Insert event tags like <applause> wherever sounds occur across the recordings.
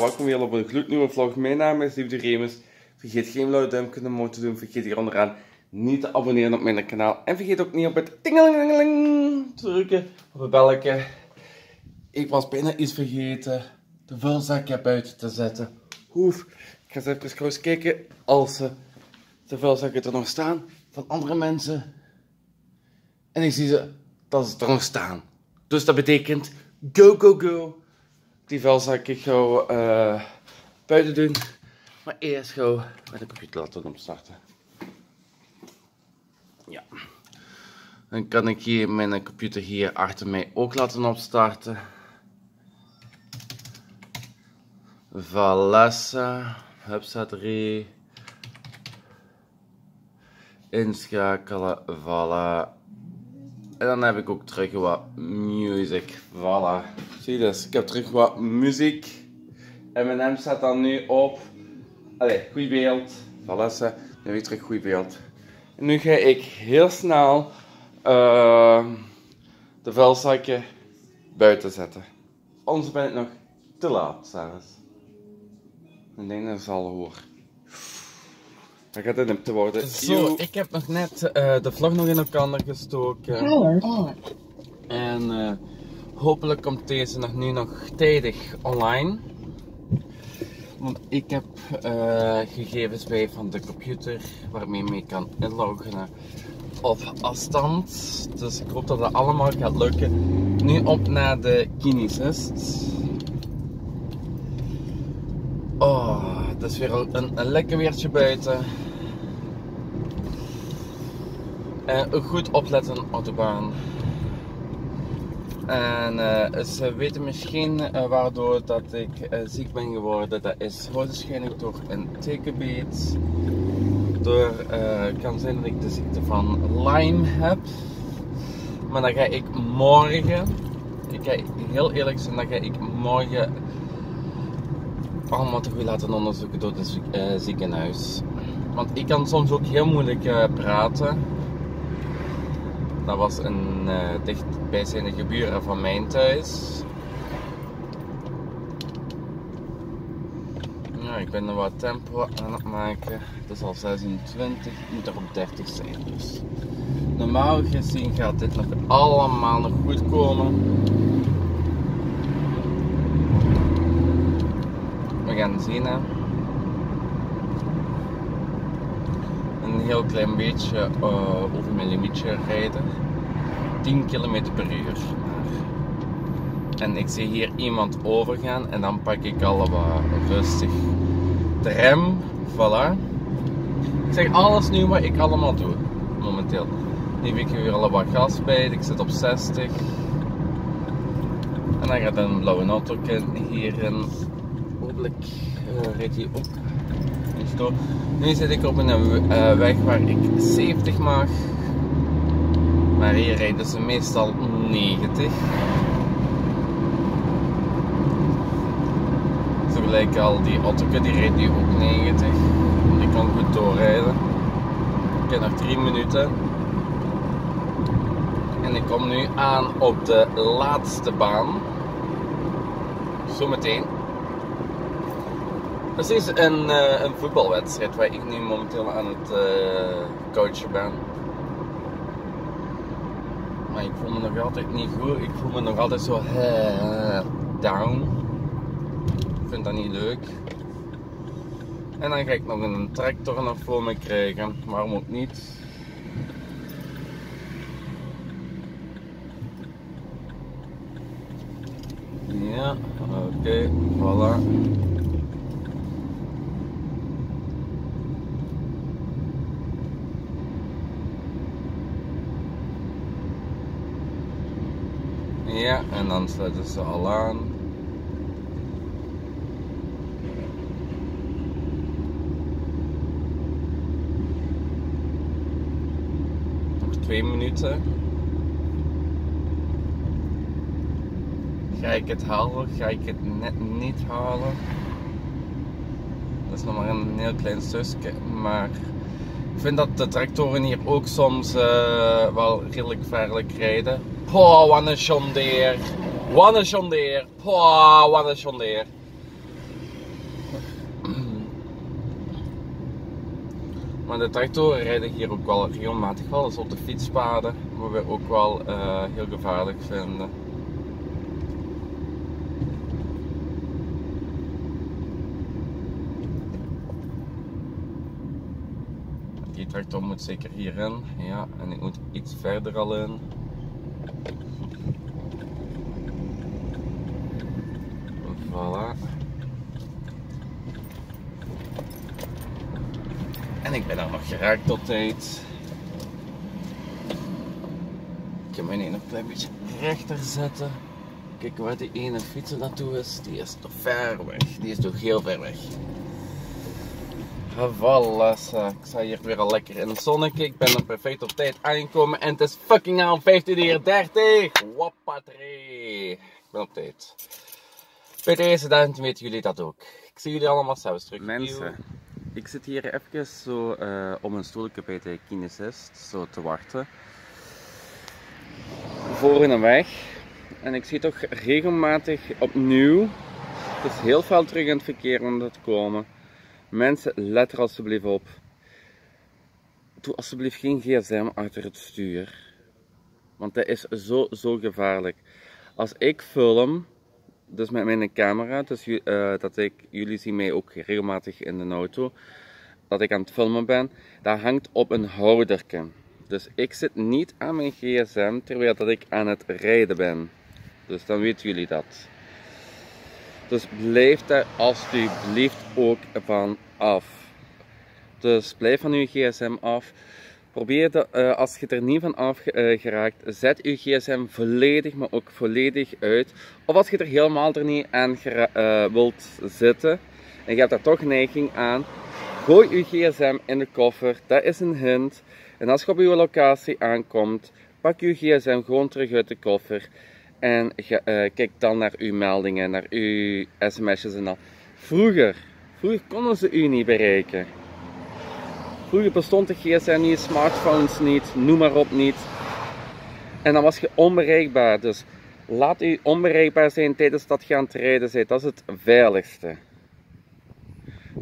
Welkom weer op een gloednieuwe vlog. Mijn naam is Liefde Remus. Vergeet geen blauwe duimpje omhoog te doen. Vergeet hier onderaan niet te abonneren op mijn kanaal. En vergeet ook niet op het tingelingeling te drukken op het belletje. Ik was bijna iets vergeten de vuilzakje buiten te zetten. Hoef. Ik ga eens even kijken als uh, de vuilzakken er nog staan van andere mensen. En ik zie ze dat ze er nog staan. Dus dat betekent go, go, go. Die vuilzakken gauw uh, buiten doen. Maar eerst gauw met de computer laten opstarten. Ja. Dan kan ik hier mijn computer hier achter mij ook laten opstarten. Valessa. Hubsatterie. Inschakelen. Voilà. En dan heb ik ook terug wat music. Voilà. Zie je dus, ik heb terug wat muziek. Naam staat dan nu op. Allee, goed beeld. Valessa. Nu heb ik terug goed beeld. En nu ga ik heel snel uh, de vuilzakken buiten zetten. Anders ben ik nog te laat, zelfs. Ik denk dat ze al hoor. Dan gaat het te worden. Zo, ik heb nog net uh, de vlog nog in elkaar gestoken. En uh, hopelijk komt deze nog nu nog tijdig online. Want ik heb uh, gegevens bij van de computer waarmee ik mee kan inloggen op afstand. Dus ik hoop dat dat allemaal gaat lukken. Nu op naar de Kinesist. Oh, het is weer een, lekker weertje buiten. En goed opletten op de baan. En uh, ze weten misschien uh, waardoor dat ik uh, ziek ben geworden. Dat is waarschijnlijk door een tekenbeet. Door, kan zijn dat ik de ziekte van Lyme heb. Maar dan ga ik morgen, ik ga heel eerlijk zijn, dan ga ik morgen allemaal te laten onderzoeken door het ziekenhuis. Want ik kan soms ook heel moeilijk praten. Dat was een uh, dichtbijzijnde geburen van mijn thuis. Ik ben er wat tempo aan het maken. Het is al 26, ik moet er op 30 zijn. Dus normaal gezien gaat dit nog allemaal nog goed komen. We gaan zien. Een heel klein beetje uh, over mijn limitje rijden. 10 km per uur. En ik zie hier iemand overgaan en dan pak ik al wat rustig de rem. Voilà. Ik zeg alles nu wat ik allemaal doe, momenteel. Nu heb ik weer al wat gas bij, ik zit op 60. En dan gaat een blauwe auto hierin. Hopelijk uh, rijdt hij op. Nu zit ik op een uh, weg waar ik 70 mag. Maar hier rijden ze meestal 90. Zo gelijk al die auto die rijdt nu ook 90. Die kan goed doorrijden. Ik heb nog 3 minuten. En ik kom nu aan op de laatste baan. Zometeen. Precies een, uh, een voetbalwedstrijd waar ik nu momenteel aan het uh, coachen ben. Maar ik voel me nog altijd niet goed. Ik voel me nog altijd zo uh, down. Ik vind dat niet leuk. En dan ga ik nog een tractor nog voor me krijgen. Waarom ook niet? Ja, oké, okay, voilà. Ja, en dan sluiten ze al aan. Nog twee minuten. Ga ik het halen? Ga ik het net niet halen? Dat is nog maar een heel klein stukje, maar Ik vind dat de tractoren hier ook soms uh, wel redelijk verlijk rijden. Oh, wat een chondeer. Wat een een chondeer. <clears throat> Maar de tractoren rijden hier ook wel regelmatig wel eens op de fietspaden, wat we ook wel uh, heel gevaarlijk vinden. Die tractor moet zeker hierin, ja, en ik moet iets verder al in. En ik ben daar nog geraakt tot tijd. Ik ga mijn ene een klein beetje rechter zetten. Kijk waar die ene fietser naartoe is. Die is toch ver weg. Die is toch heel ver weg. Voilà, ik sta hier weer al lekker in het zonnetje. Ik ben er perfect op tijd aangekomen. En het is fucking aan 15 uur 30. Wappatree. Ik ben op tijd. Bij deze dan weten jullie dat ook. Ik zie jullie allemaal zelfs terug. Mensen. Ik zit hier even zo uh, op een stoelje bij de kinesist, zo te wachten. Voor een weg. En ik zie toch regelmatig opnieuw, het is heel veel terug in het verkeer om te komen. Mensen, let er alsjeblieft op. Doe alsjeblieft geen gsm achter het stuur. Want dat is zo, zo gevaarlijk. Als ik film, dus met mijn camera, dus, uh, dat ik, jullie zien mij ook regelmatig in de auto, dat ik aan het filmen ben, dat hangt op een houderke. Dus ik zit niet aan mijn gsm terwijl dat ik aan het rijden ben. Dus dan weten jullie dat. Dus blijf daar alsjeblieft ook van af. Dus blijf van uw gsm af. Probeer de, uh, als je er niet van af uh, geraakt, zet je gsm volledig, maar ook volledig uit. Of als je er helemaal er niet aan uh, wilt zitten en je hebt daar toch neiging aan, gooi je gsm in de koffer. Dat is een hint. En als je op je locatie aankomt, pak je gsm gewoon terug uit de koffer. En kijk dan naar uw meldingen, naar uw sms'jes en al. Vroeger, vroeger konden ze u niet bereiken. Vroeger bestond de gsm niet, smartphones niet, noem maar op niet. En dan was je onbereikbaar. Dus laat u onbereikbaar zijn tijdens dat je aan het rijden bent. Dat is het veiligste.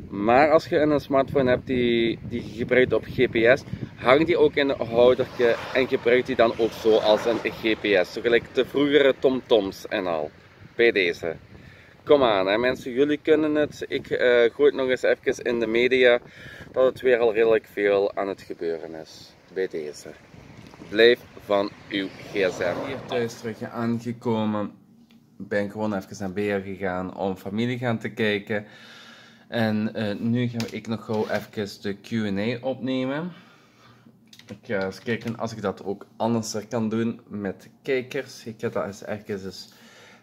Maar als je een smartphone hebt die, die je gebruikt op GPS, hang die ook in een houdertje en gebruik die dan ook zo als een GPS. Zo gelijk de vroegere TomToms en al. Bij deze. Kom aan hè mensen, jullie kunnen het. Ik uh, gooi het nog eens even in de media dat het weer al redelijk veel aan het gebeuren is. Bij deze. Blijf van uw gsm. Hier thuis terug aangekomen. Ben gewoon even naar Beer gegaan om familie gaan te kijken. En uh, nu ga ik nog even de Q&A opnemen. Ik ga eens kijken als ik dat ook anders kan doen met kijkers. Ik ga dat eens ergens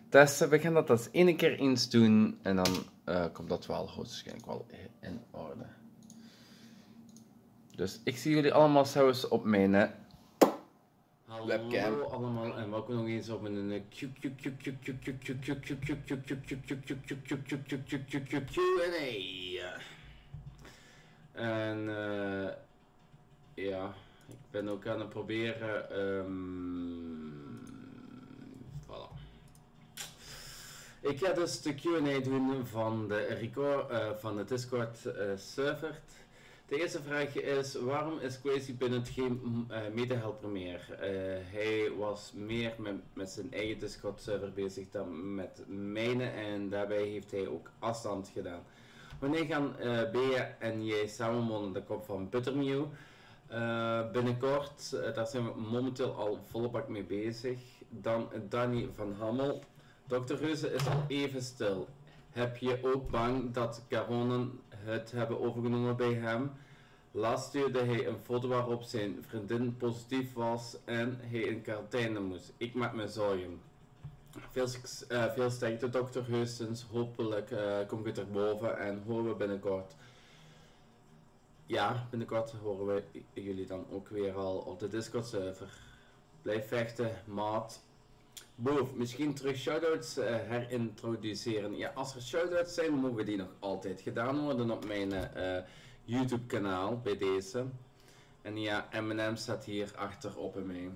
testen. We gaan dat als één keer eens doen en dan uh, komt dat wel waarschijnlijk wel in orde. Dus ik zie jullie allemaal zelfs op mijn Hallo webcam. allemaal en welkom nog eens op mijn Q&A. En uh, ja, ik ben ook aan het proberen. Um, voilà. Ik ga dus de Q&A doen van de record uh, van de Discord uh, server. De eerste vraag is, waarom is Crazy Bennett geen uh, medehelper meer? Uh, hij was meer met, met zijn eigen Discord server bezig dan met mijne en daarbij heeft hij ook afstand gedaan. Wanneer gaan uh, Bea en jij samenwonen, de kop van Buttermew? binnenkort, daar zijn we momenteel al volle bak mee bezig. Dan Danny van Hammel. Dr. Reuze is al even stil. Heb je ook bang dat Caronen het hebben overgenomen bij hem. Laatst stuurde hij een foto waarop zijn vriendin positief was en hij in quarantaine moest. Ik maak me zorgen. Veel, uh, veel sterkte, dokter Heustens. Hopelijk uh, kom ik er boven en horen we binnenkort. Ja, binnenkort horen we jullie dan ook weer al op de Discord server. Blijf vechten, maat. Boef, misschien terug shoutouts uh, herintroduceren. Ja, als er shoutouts zijn, mogen die nog altijd gedaan worden op mijn uh, YouTube kanaal bij deze. En ja, M&M staat hier achterop in mij.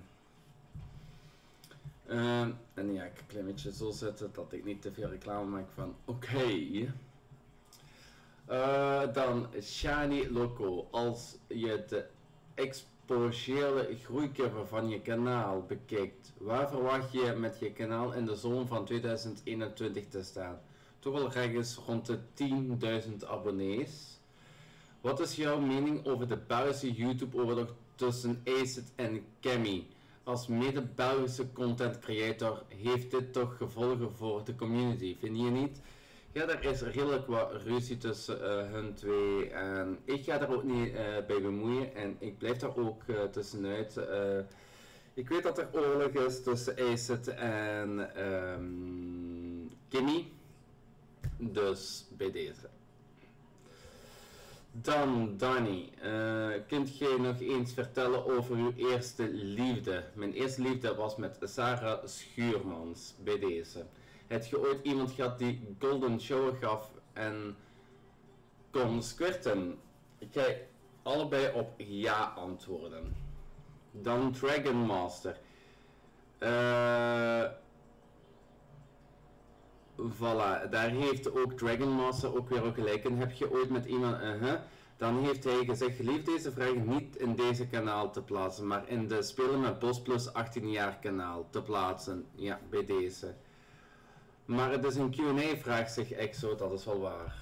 Uh, en ja, ik een klein beetje zo zetten dat ik niet te veel reclame maak van oké. Dan Shani Loco. Als je de exponentiële groeicurve van je kanaal bekijkt, waar verwacht je met je kanaal in de zomer van 2021 te staan? Toch wel ergens rond de 10.000 abonnees. Wat is jouw mening over de Belgische YouTube-oorlog tussen Acid en Kemi? Als mede-Belgische content creator heeft dit toch gevolgen voor de community, vind je niet? Ja, er is redelijk wat ruzie tussen uh, hun twee en ik ga daar ook niet uh, bij bemoeien en ik blijf daar ook uh, tussenuit. ik weet dat er oorlog is tussen Acid en um, Kimmy, dus bij deze. Dan, Danny, kunt jij nog eens vertellen over uw eerste liefde? Mijn eerste liefde was met Sarah Schuurmans, bij deze. Heb je ooit iemand gehad die Golden Shower gaf en kon squirten? Ik ga allebei op ja antwoorden. Dan Dragon Master. Uh, Voilà, daar heeft ook Dragon Master ook weer gelijk in. Heb je ooit met iemand, uh dan heeft hij gezegd, geliefd deze vraag niet in deze kanaal te plaatsen, maar in de Spelen met Bos Plus 18 jaar kanaal te plaatsen. Ja, bij deze. Maar het is een Q&A vraag, zegt Exo, dat is wel waar.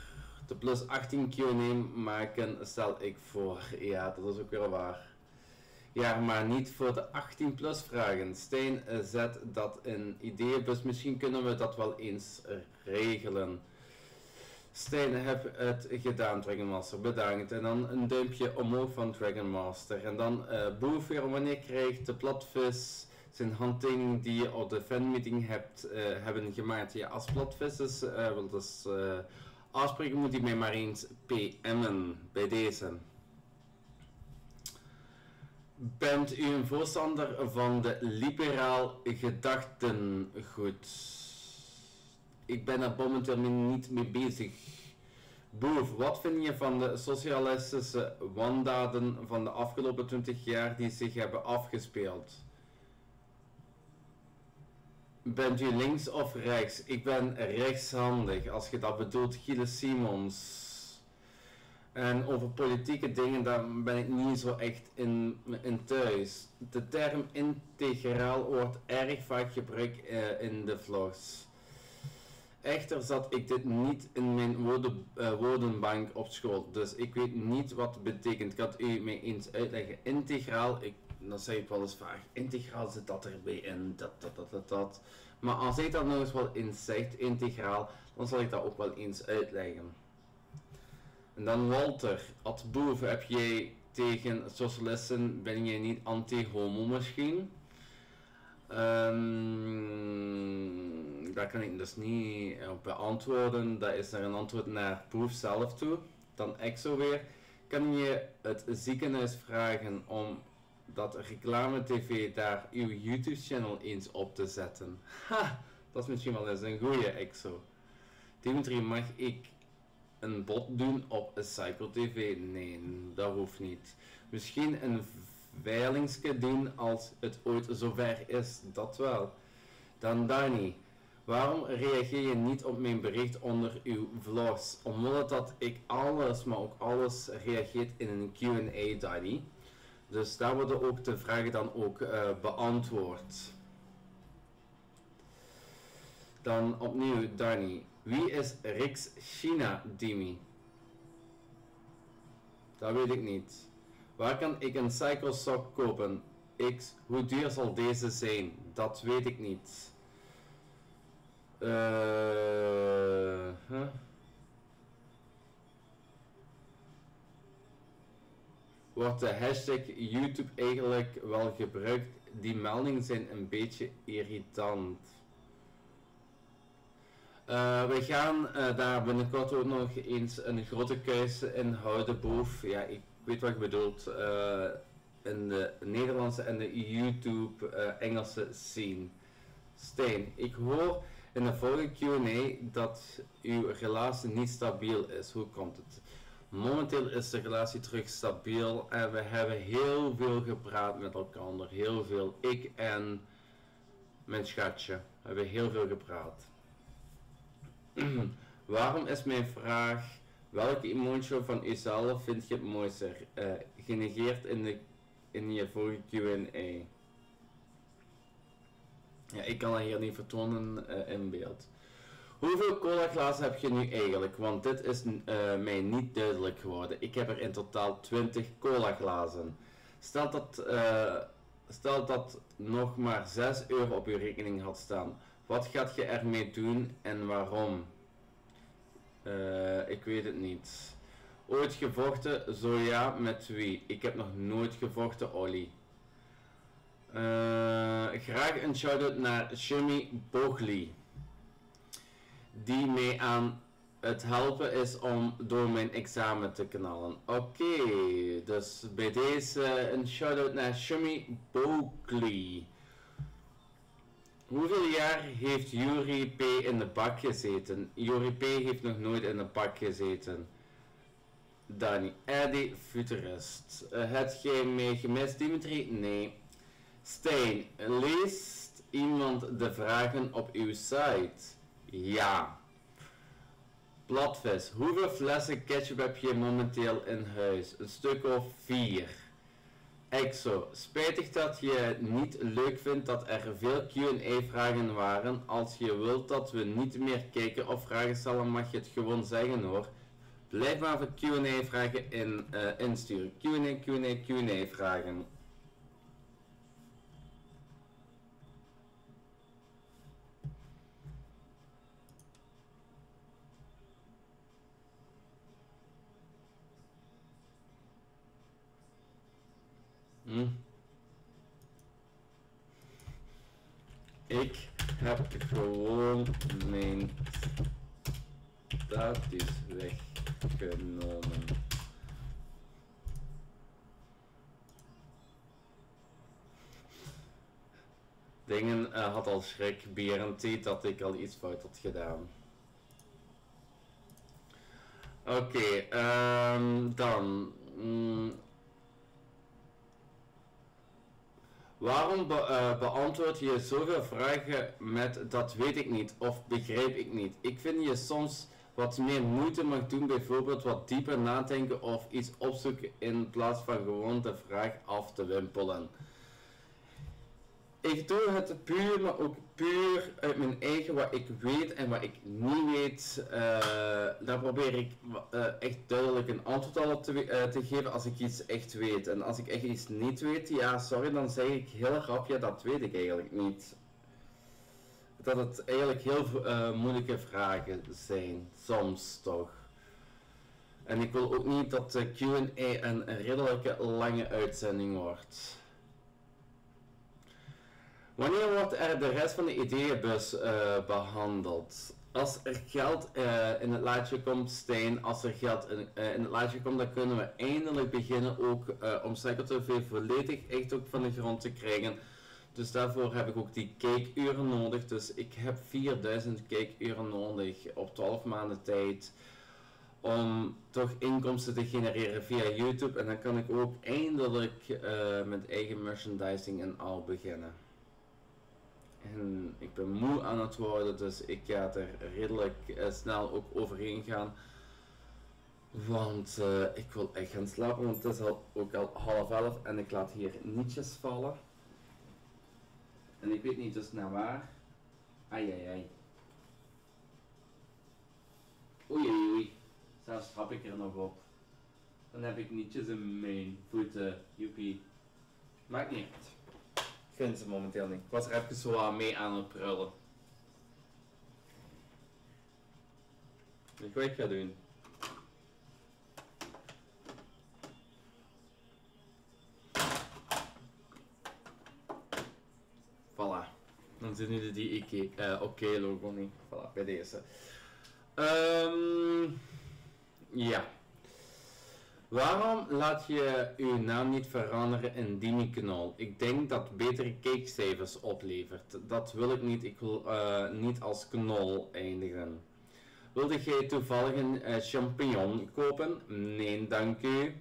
De plus 18 Q&A maken stel ik voor. Ja, dat is ook weer waar. Ja, maar niet voor de 18 plus vragen. Eh, zet dat in ideeënbus. Misschien kunnen we dat wel eens regelen. Stijn, heb het gedaan, Dragon Master. Bedankt. En dan een duimpje omhoog van Dragon Master. En dan uh, Boef weer, wanneer krijgt de platvis zijn hunting die je op de fanmeeting hebt uh, hebben gemaakt? Ja, als platvis is, uh, wil dus afspreken, moet hij mij maar eens PM'en bij deze. Bent u een voorstander van de liberaal gedachtengoed? Ik ben er momenteel niet mee bezig. Boef, wat vind je van de socialistische wandaden van de afgelopen 20 jaar die zich hebben afgespeeld? Bent u links of rechts? Ik ben rechtshandig, als je dat bedoelt, Gilles Simons. En over politieke dingen, daar ben ik niet zo echt in, in thuis. De term integraal wordt erg vaak gebruikt uh, in de vlogs. Echter zat ik dit niet in mijn woorden, uh, woordenbank op school, dus ik weet niet wat het betekent. Kan u mij eens uitleggen? Integraal, ik, dan zeg ik wel eens vaak, integraal zit dat erbij in, dat, dat, dat, dat, dat. Maar als ik dat nog eens wel eens zegt, integraal, dan zal ik dat ook wel eens uitleggen. En dan Walter, at boven heb jij tegen socialisten, ben jij niet anti-homo misschien? Um, daar kan ik dus niet op beantwoorden. Dat is er een antwoord naar Proef zelf toe. Dan Exo weer. Kan je het ziekenhuis vragen om dat reclame tv daar uw YouTube channel eens op te zetten? Ha, dat is misschien wel eens een goede Exo. Dimitri, mag ik een bot doen op Cycle TV? Nee, dat hoeft niet. Misschien een veilingsje doen als het ooit zover is, dat wel. Dan Danny, waarom reageer je niet op mijn bericht onder uw vlogs? Omdat dat ik alles, maar ook alles reageert in een Q&A, Danny. Dus daar worden ook de vragen dan ook uh, beantwoord. Dan opnieuw Danny. Wie is Rix China Dimi? Dat weet ik niet. Waar kan ik een Cycle Sock kopen? X, hoe duur zal deze zijn? Dat weet ik niet. Huh? Wordt de hashtag YouTube eigenlijk wel gebruikt? Die meldingen zijn een beetje irritant. Uh, we gaan uh, daar binnenkort ook nog eens een grote keuze in houden, boef. Ja, ik weet wat je bedoelt. Uh, in de Nederlandse en de YouTube Engelse scene. Steen, ik hoor in de volgende Q&A dat uw relatie niet stabiel is. Hoe komt het? Momenteel is de relatie terug stabiel en we hebben heel veel gepraat met elkaar. Heel veel. Ik en mijn schatje hebben heel veel gepraat. <clears throat> Waarom is mijn vraag, welke emotie van jezelf vind je het mooiste? Uh, genegeerd in, de, in je vorige Q&A. Ja, ik kan dat hier niet vertonen uh, in beeld. Hoeveel cola glazen heb je nu eigenlijk? Want dit is uh, mij niet duidelijk geworden. Ik heb er in totaal 20 cola glazen. Stel dat, uh, dat nog maar 6 euro op je rekening had staan. Wat gaat je ermee doen en waarom? Uh, ik weet het niet. Ooit gevochten? Zo ja, met wie? Ik heb nog nooit gevochten, Olly. graag een shout-out naar Shimmy Bogli die mee aan het helpen is om door mijn examen te knallen. Oké, dus bij deze een shout-out naar Shumi Bokley. Hoeveel jaar heeft Yuri P. in de bak gezeten? Yuri P. heeft nog nooit in de bak gezeten. Danny, Eddie, futurist. Uh, het jij mij gemist, Dimitri? Nee. Stijn, leest iemand de vragen op uw site? Ja. Platvis. Hoeveel flessen ketchup heb je momenteel in huis? Een stuk of vier. Exo. Spijtig dat je het niet leuk vindt dat er veel Q&A vragen waren. Als je wilt dat we niet meer kijken of vragen stellen mag je het gewoon zeggen hoor. Blijf maar voor Q&A vragen in, uh, insturen. Q&A, Q&A, Q&A Hm? Ik heb gewoon mijn status weggenomen. Dingen uh, had al schrik, BRNT dat ik al iets fout had gedaan. Oké, okay, um, dan. Mm, Waarom be uh, beantwoord je zoveel vragen met dat weet ik niet of begrijp ik niet? Ik vind je soms wat meer moeite mag doen, bijvoorbeeld wat dieper nadenken of iets opzoeken in plaats van gewoon de vraag af te wimpelen. Ik doe het puur, maar ook puur uit mijn eigen wat ik weet en wat ik niet weet. Uh, daar probeer ik uh, echt duidelijk een antwoord op te, uh, te, geven als ik iets echt weet. En als ik echt iets niet weet, ja sorry, dan zeg ik heel grap, ja dat weet ik eigenlijk niet. Dat het eigenlijk heel moeilijke vragen zijn, soms toch. En ik wil ook niet dat de Q&A een redelijke lange uitzending wordt. Wanneer wordt er de rest van de ideeënbus uh, behandeld? Als er geld uh, in het laadje komt, Stijn, als er geld in, uh, in, het laadje komt, dan kunnen we eindelijk beginnen ook om TV volledig echt ook van de grond te krijgen. Dus daarvoor heb ik ook die kijkuren nodig. Dus ik heb 4000 kijkuren nodig op 12 maanden tijd om toch inkomsten te genereren via YouTube. En dan kan ik ook eindelijk met eigen merchandising en al beginnen. En ik ben moe aan het worden, dus ik ga er redelijk uh, snel ook overheen gaan. Want uh, ik wil echt gaan slapen, want het is al, ook al half elf en ik laat hier nietjes vallen. En ik weet niet dus naar waar. Ai ai ai. Oei oei oei. Zelfs trap ik er nog op. Dan heb ik nietjes in mijn voeten. Joepie. Maakt niet uit vind ze momenteel niet. Ik was er even zo mee aan het prullen. Weet wat ik ga doen. Voilà. Dan zien jullie die uh, oké logo niet. Voilà, bij deze. Um, ja. Waarom laat je uw naam niet veranderen in Dimi Knol? Ik denk dat betere kijkcijfers oplevert. Dat wil ik niet. Ik wil uh, niet als Knol eindigen. Wilde jij toevallig een uh, champignon kopen? Nee, dank u.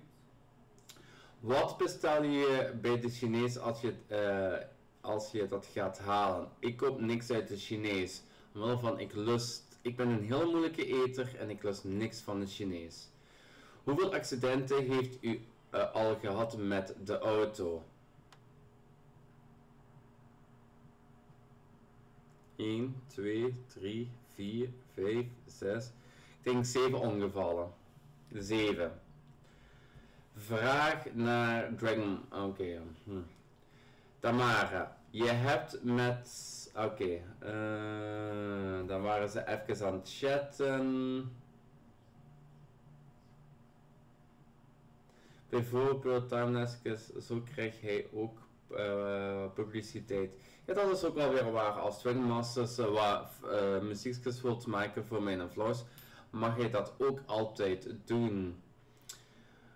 Wat bestel je bij de Chinees als je, uh, als je dat gaat halen? Ik koop niks uit de Chinees. Omwille van ik lust. Ik ben een heel moeilijke eter en ik lust niks van de Chinees. Hoeveel accidenten heeft u uh, al gehad met de auto? 1, 2, 3, 4, 5, 6. Ik denk 7 ongevallen. 7. Vraag naar Dragon. Oké. Okay. Hm. Tamara, je hebt met. Oké. Uh, dan waren ze even aan het chatten. Bijvoorbeeld, Timeless, zo krijg hij ook uh, publiciteit. Dat is ook wel weer waar. Als Twin Masters uh, uh, muziekjes wilt maken voor mijn vlogs, mag je dat ook altijd doen.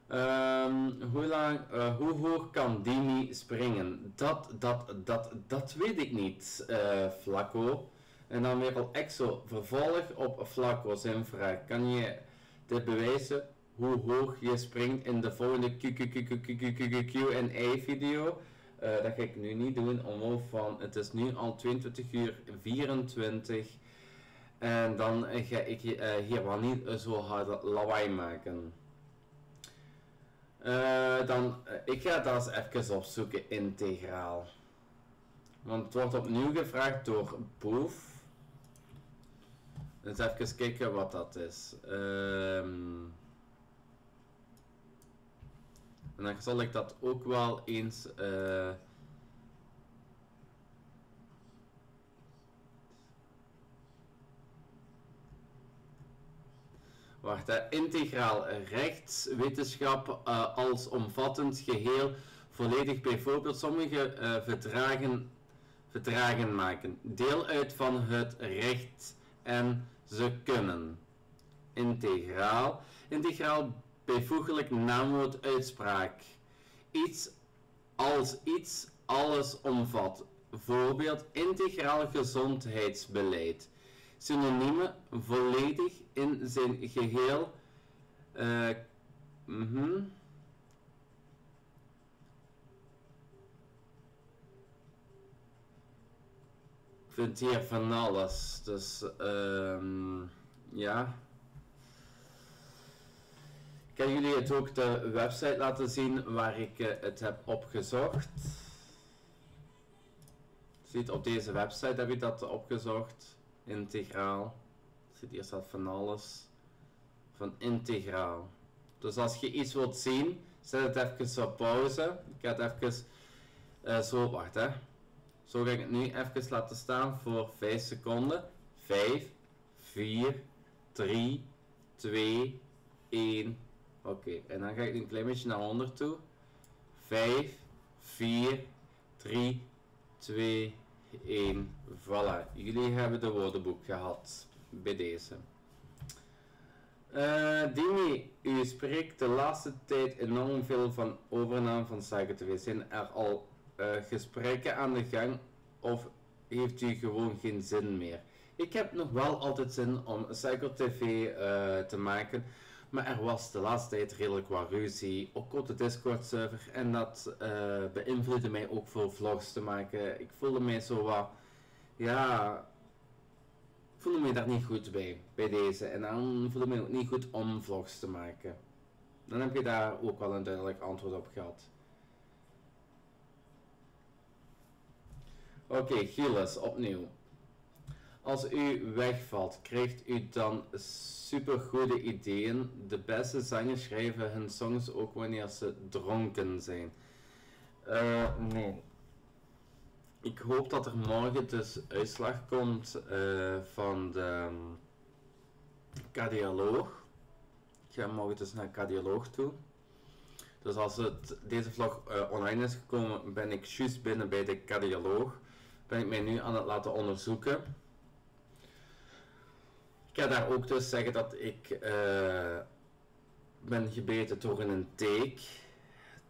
Um, hoe, lang, hoe hoog kan Dimi springen? Dat, dat, dat, dat weet ik niet, uh, Flaco. En dan weer al Exo. Vervolg op Flaco zijn vraag. Kan je dit bewijzen hoe hoog je springt in de volgende Q&A video? Uh, dat ga ik nu niet doen, omhoog van, het is nu al 22 uur 24. En dan ga ik uh, hier wel niet zo hard lawaai maken. Uh, dan, ik ga dat eens even opzoeken, integraal. Want het wordt opnieuw gevraagd door Boef. Dus even kijken wat dat is. Um, en dan zal ik dat ook wel eens... Uh, Wacht, integraal rechtswetenschap uh, als omvattend geheel volledig bijvoorbeeld sommige uh, verdragen, verdragen maken. Deel uit van het recht en ze kunnen. Integraal. Integraal bijvoeglijk naamwoord uitspraak. Iets als iets alles omvat. Voorbeeld integraal gezondheidsbeleid. Synoniemen volledig in zijn geheel. Uh, mm -hmm. Ik vind hier van alles. Dus um, ja. Ik kan jullie het ook de website laten zien waar ik uh, het heb opgezocht. Ziet op deze website heb ik dat opgezocht. Integraal. Ziet hier staat van alles. Van integraal. Dus als je iets wilt zien, zet het even op pauze. Ik ga het even uh, zo wachten. Zo ga ik het nu even laten staan voor 5 seconden. 5, 4, 3, 2, 1. Oké, en dan ga ik een klein beetje naar onder toe. 5, 4, 3, 2, 1. Voilà, jullie hebben de woordenboek gehad bij deze. Uh, Dimi, u spreekt de laatste tijd enorm veel van overname van Cycle TV. Zijn er al uh, gesprekken aan de gang of heeft u gewoon geen zin meer? Ik heb nog wel altijd zin om Cycle TV uh, te maken. Maar er was de laatste tijd redelijk wat ruzie, ook op de Discord server. En dat uh, beïnvloedde mij ook voor vlogs te maken. Ik voelde mij zo wat, ja, voelde me daar niet goed bij, bij deze. En dan voelde me ook niet goed om vlogs te maken. Dan heb je daar ook wel een duidelijk antwoord op gehad. Oké, okay, Gilles, opnieuw. Als u wegvalt, krijgt u dan supergoede ideeën. De beste zangers schrijven hun songs ook wanneer ze dronken zijn. Uh, nee. Ik hoop dat er morgen dus uitslag komt uh, van de um, cardioloog. Ik ga morgen dus naar de cardioloog toe. Dus als het, deze vlog uh, online is gekomen, ben ik juist binnen bij de cardioloog. Ben ik mij nu aan het laten onderzoeken. Ik ga daar ook dus zeggen dat ik uh, ben gebeten door een teek.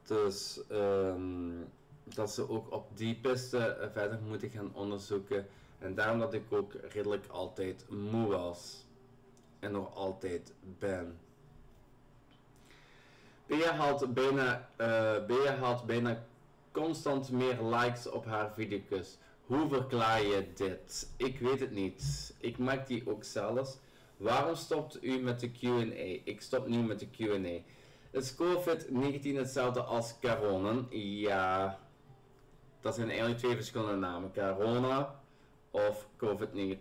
Dus um, dat ze ook op die piste verder moeten gaan onderzoeken. En daarom dat ik ook redelijk altijd moe was. en nog altijd ben. Bea had bijna, uh, Bea had bijna constant meer likes op haar video's. Hoe verklaar je dit? Ik weet het niet. Ik maak die ook zelfs. Waarom stopt u met de Q&A? Ik stop nu met de Q&A. Is COVID-19 hetzelfde als corona? Ja, dat zijn eigenlijk twee verschillende namen. Corona of COVID-19.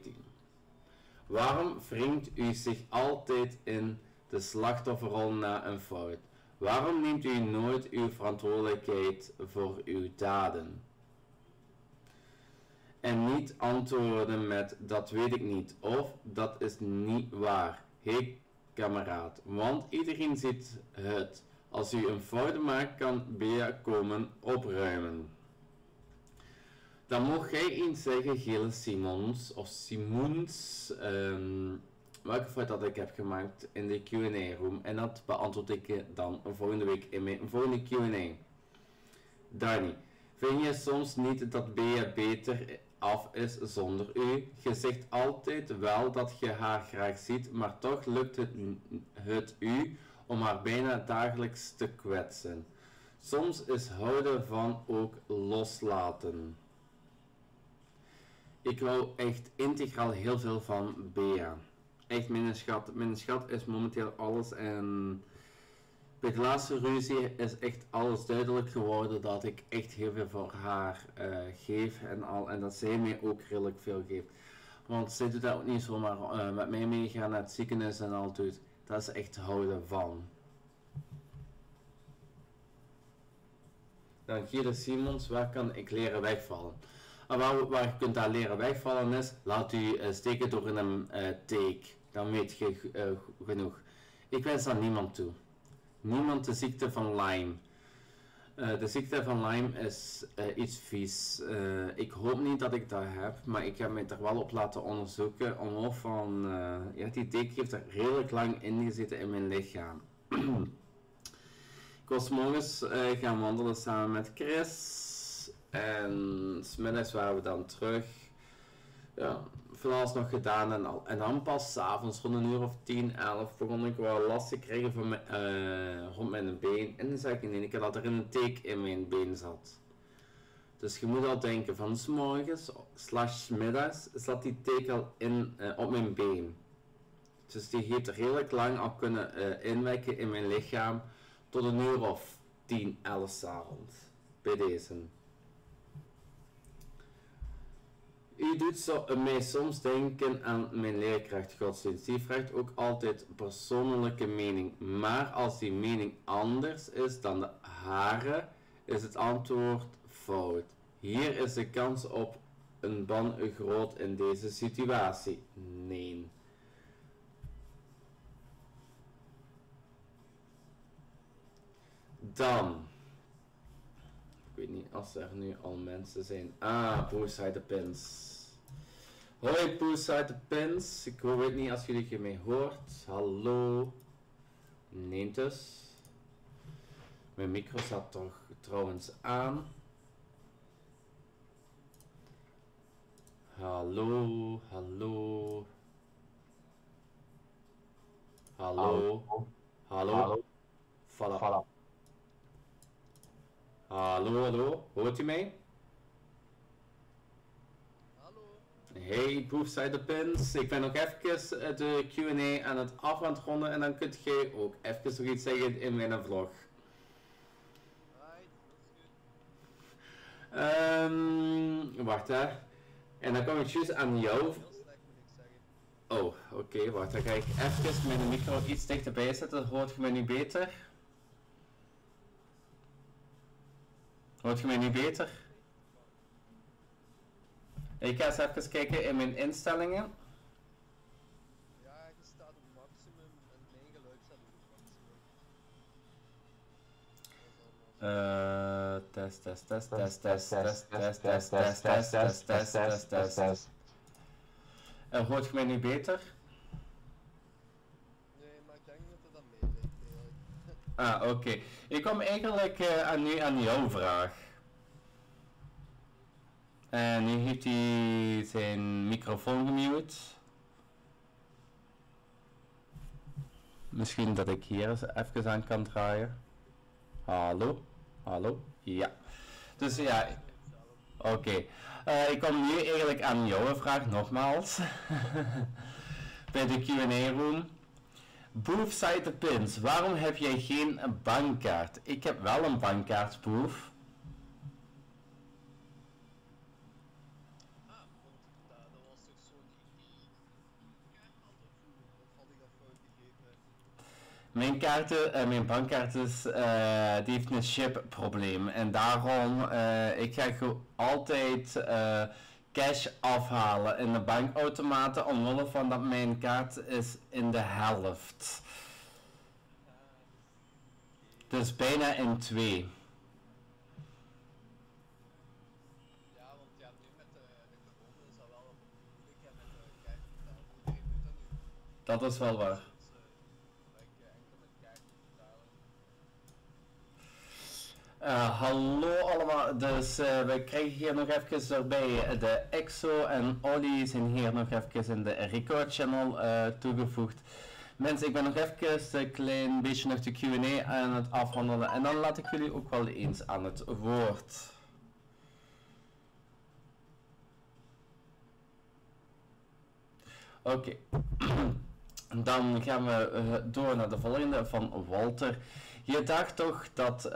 Waarom wringt u zich altijd in de slachtofferrol na een fout? Waarom neemt u nooit uw verantwoordelijkheid voor uw daden? En niet antwoorden met dat weet ik niet of dat is niet waar. Hé kameraad, want iedereen ziet het. Als u een fout maakt kan Bea komen opruimen. Dan mocht jij eens zeggen, Gele Simons of Simons, um, welke fout dat ik heb gemaakt in de Q&A room. En dat beantwoord ik dan volgende week in mijn volgende Q&A. Danny, vind je soms niet dat Bea beter af is zonder u? Je zegt altijd wel dat je haar graag ziet, maar toch lukt het, het u om haar bijna dagelijks te kwetsen. Soms is houden van ook loslaten. Ik wou echt integraal heel veel van Bea. Echt mijn schat. Mijn schat is momenteel alles en bij de laatste ruzie is echt alles duidelijk geworden dat ik echt heel veel voor haar uh, geef en al. En dat zij mij ook redelijk veel geeft. Want zij doet dat ook niet zomaar uh, met mij meegaan naar het ziekenhuis en al doet. Dat is echt houden van. Dan Gere Simons, waar kan ik leren wegvallen? En waar, waar je kunt daar leren wegvallen is, laat u uh, steken door een take. Dan weet je genoeg. Ik wens dat niemand toe. Niemand de ziekte van Lyme. de ziekte van Lyme is iets vies. ik hoop niet dat ik dat heb, maar ik heb me er wel op laten onderzoeken. Omhoog van, ja, die teken heeft er redelijk lang in gezeten in mijn lichaam. <clears throat> ik was morgens gaan wandelen samen met Chris. En smiddags waren we dan terug. Ja, van alles nog gedaan en al. En dan pas s'avonds, rond een uur of 10, 11, begon ik wel last te krijgen van uh, rond mijn been. En dan zei ik in één keer dat er een teek in mijn been zat. Dus je moet al denken, van s morgens slash middags zat die teek al in, uh, op mijn been. Dus die heeft er redelijk lang al kunnen uh, inwekken in mijn lichaam tot een uur of 10, 11 s'avonds. Bij deze. U doet zo, mij soms denken aan mijn leerkracht godsdienst. Die vraagt ook altijd persoonlijke mening. Maar als die mening anders is dan de hare, is het antwoord fout. Hier is de kans op een ban groot in deze situatie. Nee. Dan weet niet als er nu al mensen zijn. Ah, de Pins. Hoi Poolside de Pins. Ik weet niet als jullie mij hoort. Hallo. Neemt dus. Mijn micro staat toch trouwens aan. Hallo, hallo. Hallo. Hallo. Hallo. Voilà. Hallo, hallo. Hoort u mij? Hallo. Hey, Proefside Pins. Ik ben nog even eh, de Q&A aan het af aan ronden en dan kunt jij ook even nog iets zeggen in mijn vlog. Um, wacht hè. En dan kom ik juist aan jou. Oh, oké, wacht. Dan ga ik even mijn micro iets dichterbij zetten. Hoort je mij nu beter? Hoort je mij nu beter? Ik ga eens even kijken in mijn instellingen. Ja, je staat op maximum en mijn geluid staat ook op maximum. Eh, test, test, test, test, test, test, test, test, test, test, test, test, test, test, test. En hoort je mij nu beter? Nee, maar ik denk dat het dan mee ligt eigenlijk. Ah, oké. Ik kom eigenlijk uh, aan, nu aan jouw vraag. En nu heeft hij zijn microfoon gemute. Misschien dat ik hier eens even aan kan draaien. Hallo? Hallo? Ja. Dus ja, oké. Eh, ik kom nu eigenlijk aan jouw vraag nogmaals. <laughs> Bij de Q&A room. Boef zei de pins, waarom heb jij geen bankkaart? Ik heb wel een bankkaart, Boef. Ah, want dat, dat was toch zo'n ID-kaart had of hoe? Of had ik dat fout begrepen? Mijn kaarten, eh, mijn bankkaart is, eh, die heeft een chip probleem en daarom, eh, ik ga altijd cash afhalen in de bankautomaten omwille van dat mijn kaart is in de helft. Dus bijna in twee. ja, want ja, nu met de, de corona is dat wel wat moeilijk en met de kaart betalen. Iedereen doet dat nu. Dat is wel waar. Dus, eh, dat ik eh, enkel met kaart moet betalen. Eh, hallo allemaal, dus eh, we krijgen hier nog even erbij de EXO en Olly zijn hier nog even in de record channel eh, toegevoegd. Mensen, ik ben nog even een klein beetje nog de Q&A aan het afhandelen en dan laat ik jullie ook wel eens aan het woord. Oké, <clears throat> dan gaan we door naar de volgende van Walter. Je dacht toch dat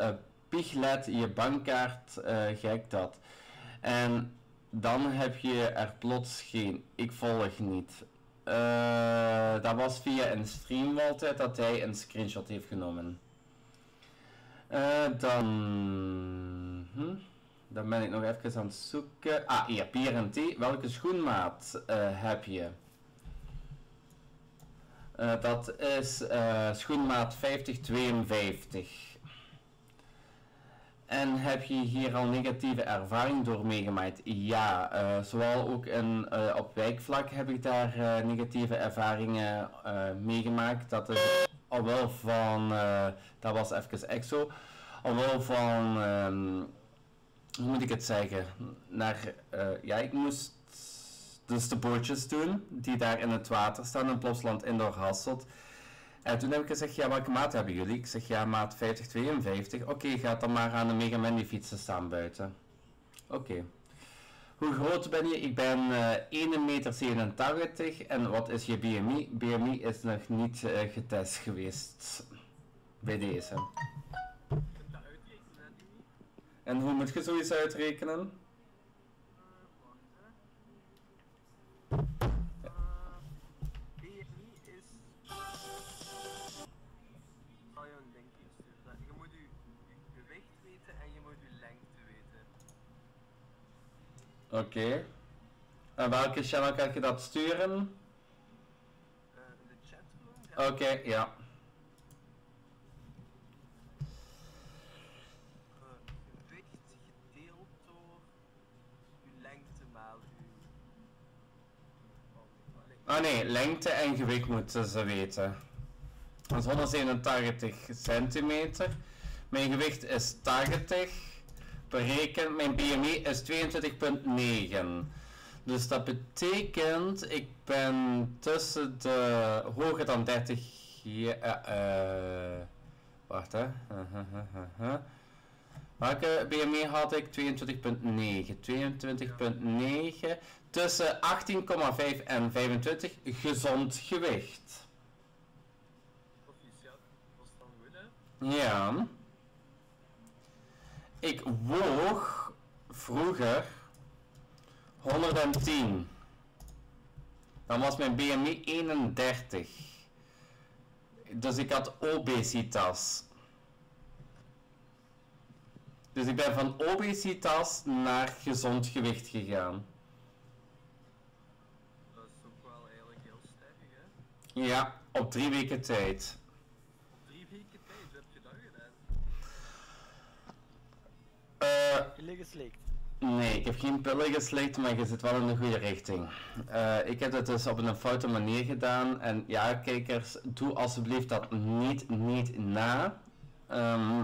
Piglet je bankkaart eh gek had. En dan heb je er plots geen. Ik volg niet. Eh, dat was via een stream Walter dat hij een screenshot heeft genomen. Eh, dan... hm, Dan ben ik nog even aan het zoeken. Ah, hier, PRNT. Welke schoenmaat heb je? Dat is schoenmaat 5052. En heb je hier al negatieve ervaring door meegemaakt? Ja, eh, zowel ook in, eh, op wijkvlak heb ik daar eh, negatieve ervaringen meegemaakt. Dat is al wel van, dat was even EXO, al wel van, ehm, hoe moet ik het zeggen, naar, ja ik moest dus de bootjes doen, die daar in het water staan in Plopsland Indoor Hasselt. En toen heb ik gezegd, ja, welke maat hebben jullie? Ik zeg, ja, maat 5052. Oké, gaat dan maar aan de Mega Mandy fietsen staan buiten. Oké. Hoe groot ben je? Ik ben eh 1,87 meter en wat is je BMI? BMI is nog niet eh, getest geweest. Bij deze. En hoe moet je zoiets uitrekenen? Eh, Oké. En welke channel kan je dat sturen? Eh, in de chatroom Oké, ja. eh, gewicht gedeeld door je lengte. Oh, allee. Oh nee, lengte en gewicht moeten ze weten. Dat is 187 centimeter. Mijn gewicht is 80. Berekend, mijn BMI is 22,9. Dus dat betekent, ik ben tussen de hoger dan 30 jaar. eh, eh, wacht hè. <laughs> Welke BMI had ik? 22,9. 22,9. Tussen 18,5 en 25 gezond gewicht. Ja. Ik woog vroeger 110. Dan was mijn BMI 31. Dus ik had obesitas. Dus ik ben van obesitas naar gezond gewicht gegaan. Dat is ook wel eigenlijk heel sterk, hè? Ja, op drie weken tijd. Pillen geslikt. Nee, ik heb geen pillen geslikt, maar je zit wel in de goede richting. Eh, ik heb het dus op een foute manier gedaan. En ja, kijkers, doe alsjeblieft dat niet, niet na. Ehm,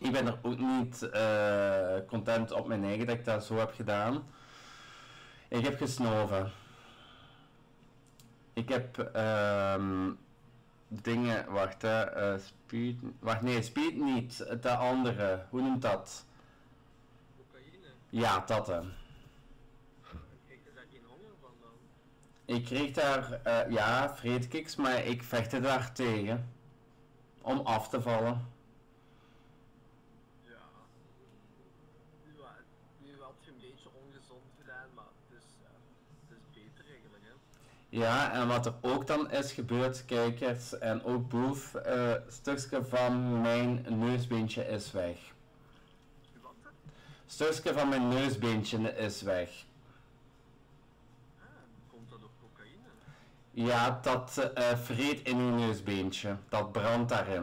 ik ben er ook niet eh, content op mijn eigen dat ik dat zo heb gedaan. Ik heb gesnoven. Ik heb ehm, dingen, wacht hè, eh, speed, wacht nee, speed niet, de andere, hoe noemt dat? Ja, dat hè. Ik heb daar geen honger van dan. Ik kreeg daar, eh, ja, vreedkiks, maar ik vechtte daar tegen. Om af te vallen. Ja. Nu, nu had je een beetje ongezond gedaan, maar het is, ja, het is beter eigenlijk, hè. Ja, en wat er ook dan is gebeurd, kijkers en ook Boef, eh stukje van mijn neusbeentje is weg. Stukje van mijn neusbeentje is weg. Ah, komt dat door cocaïne? Ja, dat eh vreet in uw neusbeentje. Dat brandt daarin.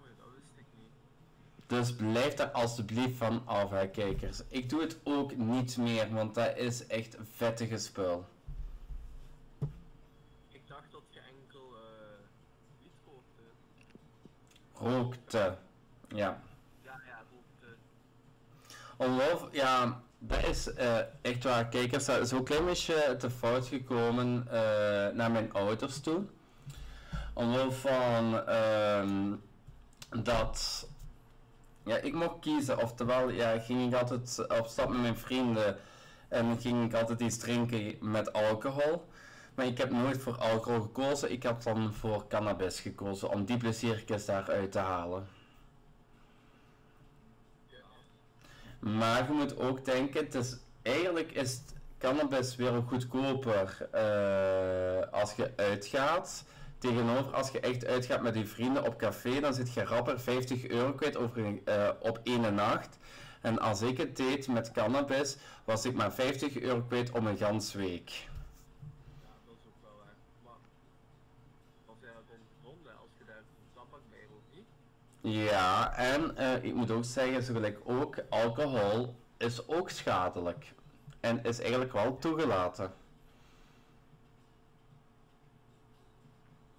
Oei, dat wist ik niet. Dus blijf daar alsjeblieft van af, hè, kijkers. Ik doe het ook niet meer, want dat is echt vettige spul. Ik dacht dat je enkel eh wiet kookte. Rookte. Ja. Ongeloof, ja, dat is eh, echt waar. Kijkers, dat is ook klein beetje te fout gekomen eh, naar mijn ouders toe. Omwille van ehm, dat ja, ik mocht kiezen. Oftewel, ja, ging ik altijd op stap met mijn vrienden en ging ik altijd iets drinken met alcohol. Maar ik heb nooit voor alcohol gekozen. Ik heb dan voor cannabis gekozen om die pleziertjes daaruit te halen. Ja. Maar je moet ook denken, het is, eigenlijk is cannabis weer goedkoper eh, als je uitgaat. Tegenover als je echt uitgaat met je vrienden op café, dan zit je rapper 50 euro kwijt over eh, op één nacht. En als ik het deed met cannabis, was ik maar 50 euro kwijt om een gans week. Ja, dat is ook wel waar. Maar als jij rond ronde, als je daar tabak bij rookt, niet? Ja, en eh, ik moet ook zeggen, zo gelijk ook, alcohol is ook schadelijk. En is eigenlijk wel toegelaten.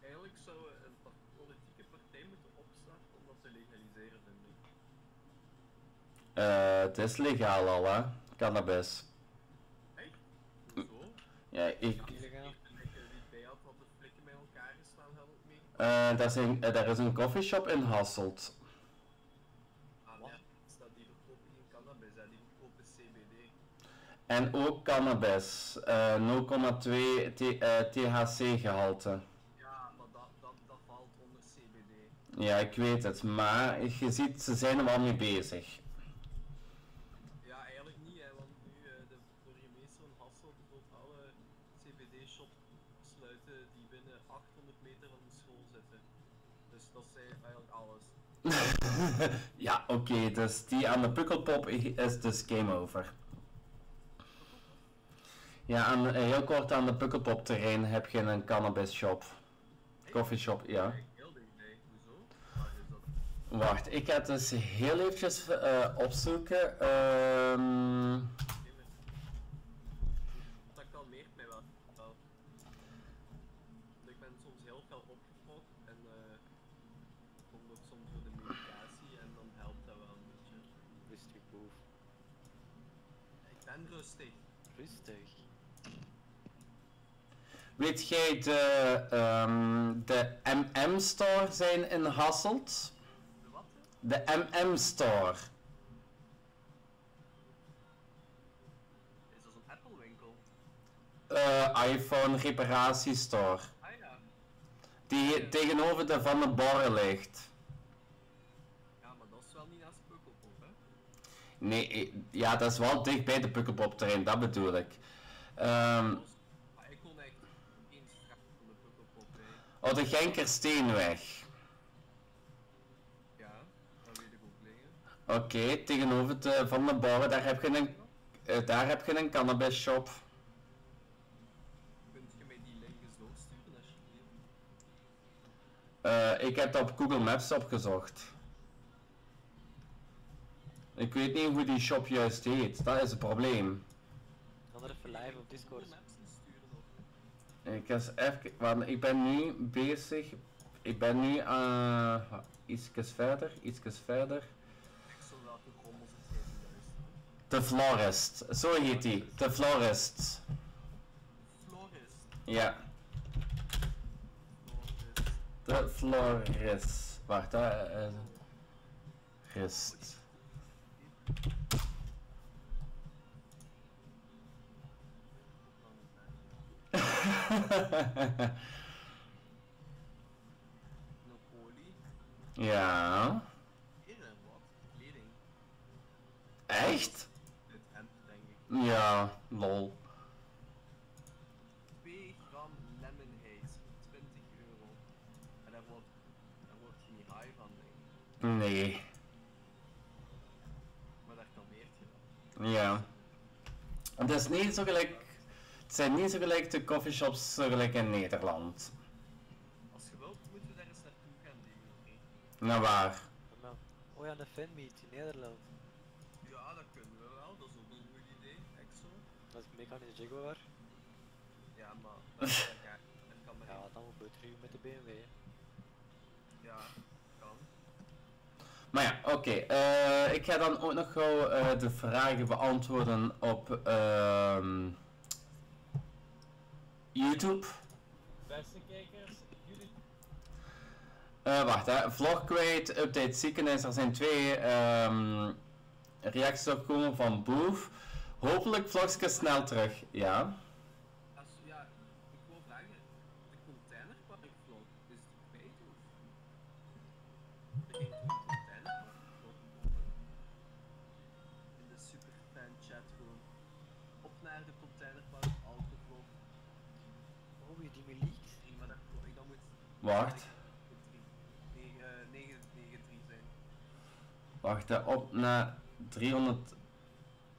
Eigenlijk zou een politieke partij moeten opstarten om dat te legaliseren, vind ik. Eh, het is legaal al, hè? Cannabis. Echt? Hoezo? Ja, ik. Ja, Illegaal. Ik ben er niet bij had dat de flikken bij elkaar gestaan, eh daar, zijn, daar is een coffeeshop in Hasselt. Ah, ja. Staat die geen cannabis, hè. die CBD. En ook cannabis. 0,2 T- eh, THC gehalte. Ja, maar dat, dat, dat valt onder CBD. Ja, ik weet het, maar je ziet, ze zijn er wel mee bezig. Ja, eigenlijk niet, hè, want nu eh, de burgemeester van Hasselt wil alle CBD-shops sluiten die binnen 800 meter van de school zitten. Dus dat is eigenlijk alles. <laughs> ja, oké, dus die aan de pukkelpop is dus game over. Ja, aan, eh, heel kort aan de pukkelpop terrein heb je een cannabis shop. Ja. Waar is dat? Wacht, ik ga het dus heel eventjes eh, opzoeken. Ehm Immer. Dat kalmeert mij wel. wel. Want Ik ben soms heel veel opgefokt en eh kom ook soms voor de medicatie en dan helpt dat wel een beetje. Rustig, boef. Ik ben rustig. Rustig. Weet jij de, ehm, de MM-store zijn in Hasselt? De MM-store. Is dat een Apple winkel? eh iPhone reparatiestore. Ah ja. Die tegenover de Van de Borre ligt. Ja, maar dat is wel niet naast Pukkelpop, hè? Nee, eh, ja, dat is wel dicht bij de Pukkelpop terrein, dat bedoel ik. Ehm Dat is- Maar ik kon echt één straat van de Pukkelpop oh, de Genkersteenweg. Ja, dat weet ik ook liggen. Oké, tegenover de Van de daar heb je een, eh, daar heb je een cannabis shop. Kunt je mij die link eens doorsturen alsjeblieft? Eh, ik heb dat op Google Maps opgezocht. Ik weet niet hoe die shop juist heet, dat is het probleem. Kan er even live op Discord. Ik, eens even, want ik ben nu bezig. Ik ben nu uh, ietsjes verder, ietsjes verder. The Florist, zo heet die. The Florist. Florist. Ja. De florist. Wacht, hè. eh, Rist. Monopoly. <laughs> ja. Hier en wat? Kleding. Echt? Het hemd, denk ik. Ja, lol. 2 gram lemon haze voor 20 euro. En daar wordt, daar wordt je niet high van, denk ik. Nee. Maar daar kalmeert je wel. Ja. Het is niet zo gelijk. Het zijn niet zo gelijk de coffeeshops zo gelijk in Nederland. Als je wilt, moeten we daar eens naartoe gaan, Dimitri. Nou waar? Oh ja, een fanmeet in Nederland. Ja, dat kunnen we wel. Dat is ook een goed idee. Exo. Dat is mechanische Jaguar. Ja, maar <laughs> dat, dat, kan, dat kan maar Ja, dan moet je met de BMW. hè. Ja, kan. Maar ja, oké. eh, ik ga dan ook nog gauw eh, de vragen beantwoorden op ehm, YouTube. Beste kijkers, jullie Eh, wacht hè, vlog kwijt, update ziekenhuis. Er zijn twee ehm, reacties opgekomen van Boef. Hopelijk vlogjes snel terug. Ja. Wacht. 993 zijn. Wacht hè, op naar 300.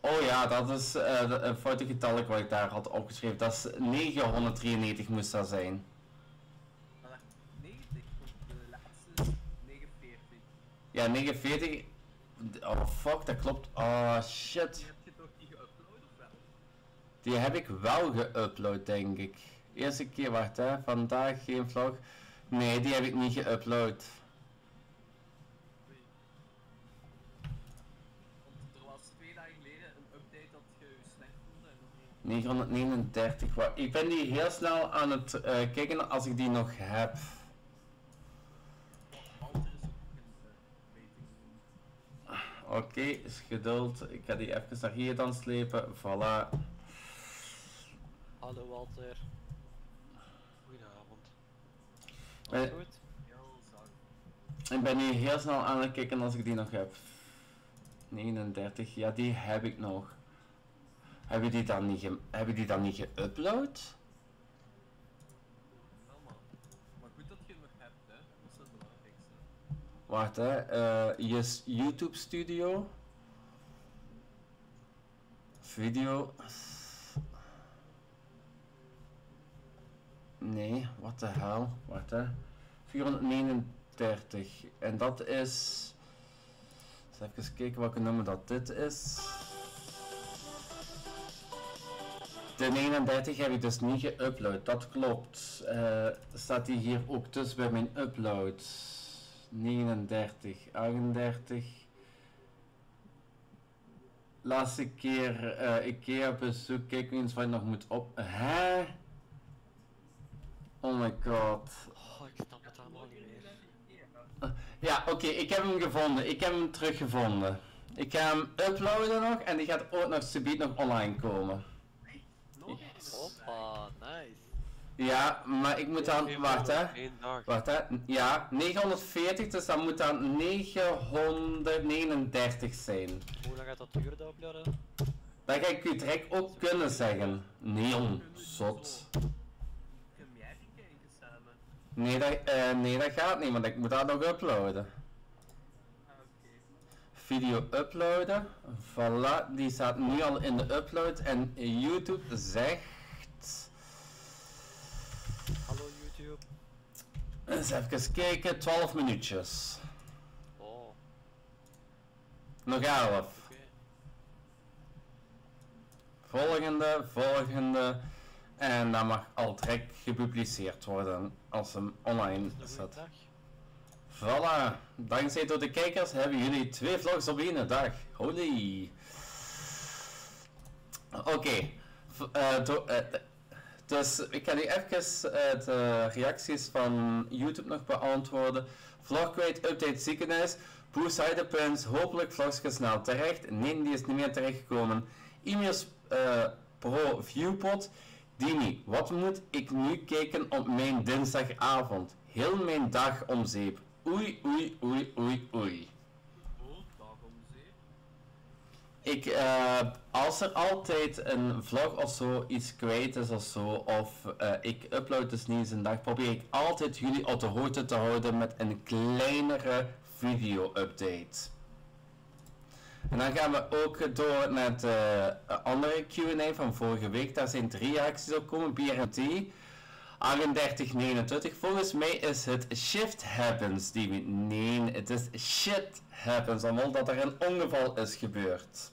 Oh ja, dat is de- een foute getal wat ik daar had opgeschreven. Dat is 993 moest dat zijn. Maar dat 90, want de laatste is 49. Ja, 49. Oh fuck, dat klopt. Oh shit. Die heb je toch geüpload of wel? Die heb ik wel geüpload, denk ik. Eerste keer, wacht hè, vandaag geen vlog. Nee, die heb ik niet geüpload. Oei. Want er was twee dagen geleden een update dat je slecht voelde en nog niet. 939. Wa- Ik ben die heel snel aan het eh, kijken als ik die nog heb. Walter is ook een uh, rating. Oké, is geduld. Ik ga die even naar hier dan slepen. Voilà. Hallo Walter. Eh, goed? Ik ben nu heel snel aan het kijken als ik die nog heb. 39, ja die heb ik nog. Heb je die dan niet, ge heb je die dan niet geüpload? Wel man. Maar goed dat je hem nog hebt, hè. Dat is het belangrijkste. Wacht hè, je s- YouTube studio. Video. Nee, wat de hel. Wacht hè. 439. En dat is. Even kijken welke nummer dat dit is. De 39 heb ik dus niet geüpload, dat klopt. Eh, staat die hier ook tussen bij mijn upload? 39, 38. Laatste keer eh IKEA bezoek, kijk eens wat ik nog moet op. Hè? Oh my god. Oh, ik snap het allemaal niet meer. Ja, oké, ik heb hem gevonden. Ik heb hem teruggevonden. Ik ga hem uploaden nog en die gaat ook nog subiet nog online komen. Nog Hoppa, nice. Ja, maar ik moet dan, wacht hè. Wacht hè, ja, 940, dus dat moet dan 939 zijn. Hoe lang gaat dat duren, dat uploaden? Dat ga ik u direct ook kunnen zeggen. Neon, zot. Nee dat, eh, nee, dat gaat niet, want ik moet dat nog uploaden. Video uploaden, voilà, die staat nu al in de upload en YouTube zegt... Hallo YouTube. Eens even kijken, 12 minuutjes. Oh. Nog 11. Volgende, volgende. En dat mag al direct gepubliceerd worden als hem online staat. Voilà, dankzij door de kijkers hebben jullie twee vlogs op één dag. Holy. Oké, eh, eh, Dus ik ga nu even eh, de reacties van YouTube nog beantwoorden. Vlogquake update ziekenhuis. Poe Ciderpuns, hopelijk vlogjes snel terecht. Nee, die is niet meer terechtgekomen. E-mails pro Viewpot. Dini, wat moet ik nu kijken op mijn dinsdagavond? Heel mijn dag om zeep. Oei, oei, oei, oei, oei. Ik, eh, als er altijd een vlog of zo iets kwijt is of zo, of eh, ik upload dus niet eens een dag, probeer ik altijd jullie op de hoogte te houden met een kleinere video-update. En dan gaan we ook door naar de eh, andere Q&A van vorige week. Daar zijn drie reacties op komen. BRT 3829. Volgens mij is het shift happens, die Nee, het is shit happens, omdat er een ongeval is gebeurd.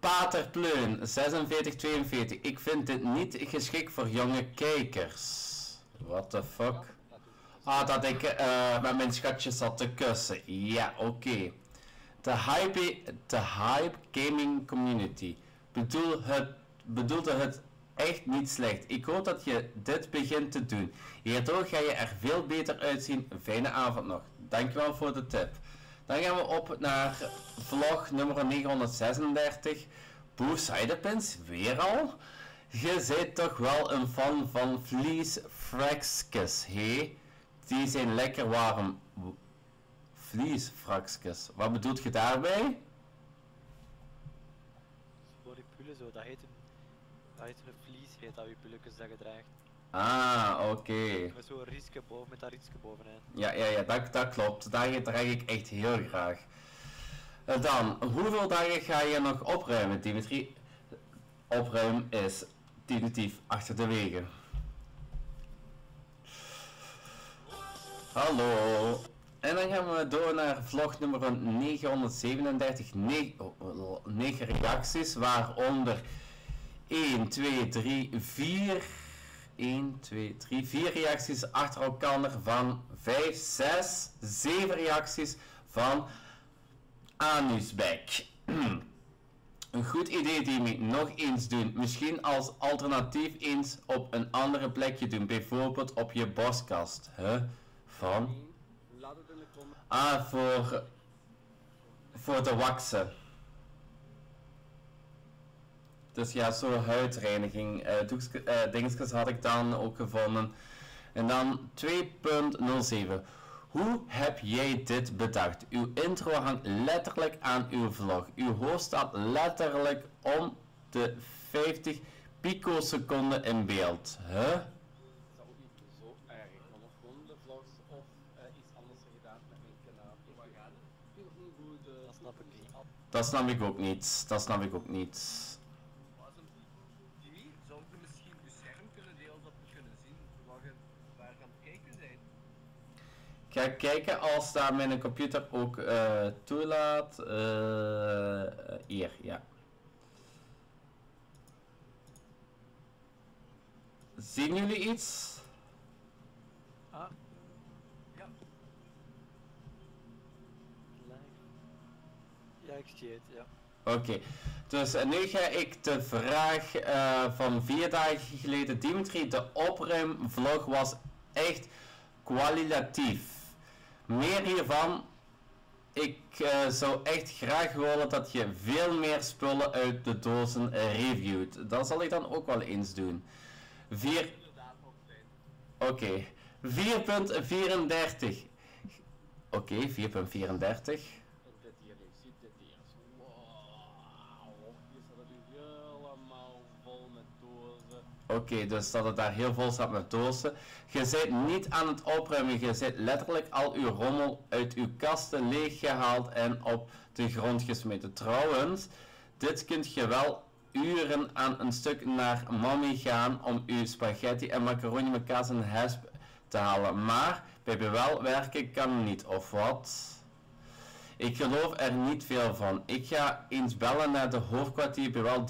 Pater Pleun, 4642. Ik vind dit niet geschikt voor jonge kijkers. What the fuck? Ah, dat ik eh, met mijn schatje zat te kussen. Ja, oké. De hype, de hype gaming community bedoel het, bedoelde het echt niet slecht. Ik hoop dat je dit begint te doen. Hierdoor ga je er veel beter uitzien. Fijne avond nog. Dankjewel voor de tip. Dan gaan we op naar vlog nummer 936. Boer Ciderpins, weer al? Je bent toch wel een fan van Vlies Fraxkes, hé? Die zijn lekker warm. Vlies Fraxkes, wat bedoelt je daarbij? Voor zo, dat heet een, dat heet een vlies, heet dat je pulletjes dat je draagt. Ah, oké. Met zo'n riske boven, met dat riske bovenaan. Ja, ja, ja, dat, dat klopt. Daar draag ik echt heel graag. En dan, hoeveel dagen ga je nog opruimen, Dimitri? Opruimen is definitief achter de wegen. Hallo. En dan gaan we door naar vlog nummer 937. 9 reacties, waaronder 1, 2, 3, 4. 1, 2, 3, 4 reacties achter elkaar van 5, 6, 7 reacties van Anusbek. <clears throat> Een goed idee, Dimi. Nog eens doen. Misschien als alternatief eens op een andere plekje doen. Bijvoorbeeld op je borstkast. Huh? Van? Comments. Ah, voor... Voor de waxen. Dus ja, zo'n huidreiniging. eh, dingetjes had ik dan ook gevonden. En dan 2.07. Hoe heb jij dit bedacht? Uw intro hangt letterlijk aan uw vlog. Uw hoofd staat letterlijk om de 50 picoseconden in beeld. Huh? is dat ook niet zo erg. Maar nog gewoon de vlogs of eh, iets anders gedaan met mijn kanaal. Ik weet ik weet niet hoe de... Dat snap ik niet. Dat snap ik ook niet. Dat snap ik ook niet. Zou je misschien je scherm kunnen delen dat we kunnen zien waar je, waar je aan het kijken bent? Ik ga kijken als daar mijn computer ook eh, toelaat. Eh, hier, ja. Zien jullie iets? Ah. Ja. Live. Ja. Oké, dus eh, nu ga ik de vraag eh, van vier dagen geleden. Dimitri, de opruimvlog was echt kwalitatief. Meer hiervan. Ik eh, zou echt graag willen dat je veel meer spullen uit de dozen reviewt. Dat zal ik dan ook wel eens doen. Vier. Oké, 4.34. Oké, 4.34. Oké, dus dat het daar heel vol staat met dozen. Je bent niet aan het opruimen, je bent letterlijk al uw rommel uit uw kasten leeggehaald en op de grond gesmeten. Trouwens, dit kunt je wel uren aan een stuk naar mommy gaan om uw spaghetti en macaroni met kaas en hesp te halen. Maar bij bewel werken kan niet, of wat? Ik geloof er niet veel van. Ik ga eens bellen naar de hoofdkwartier bij Wel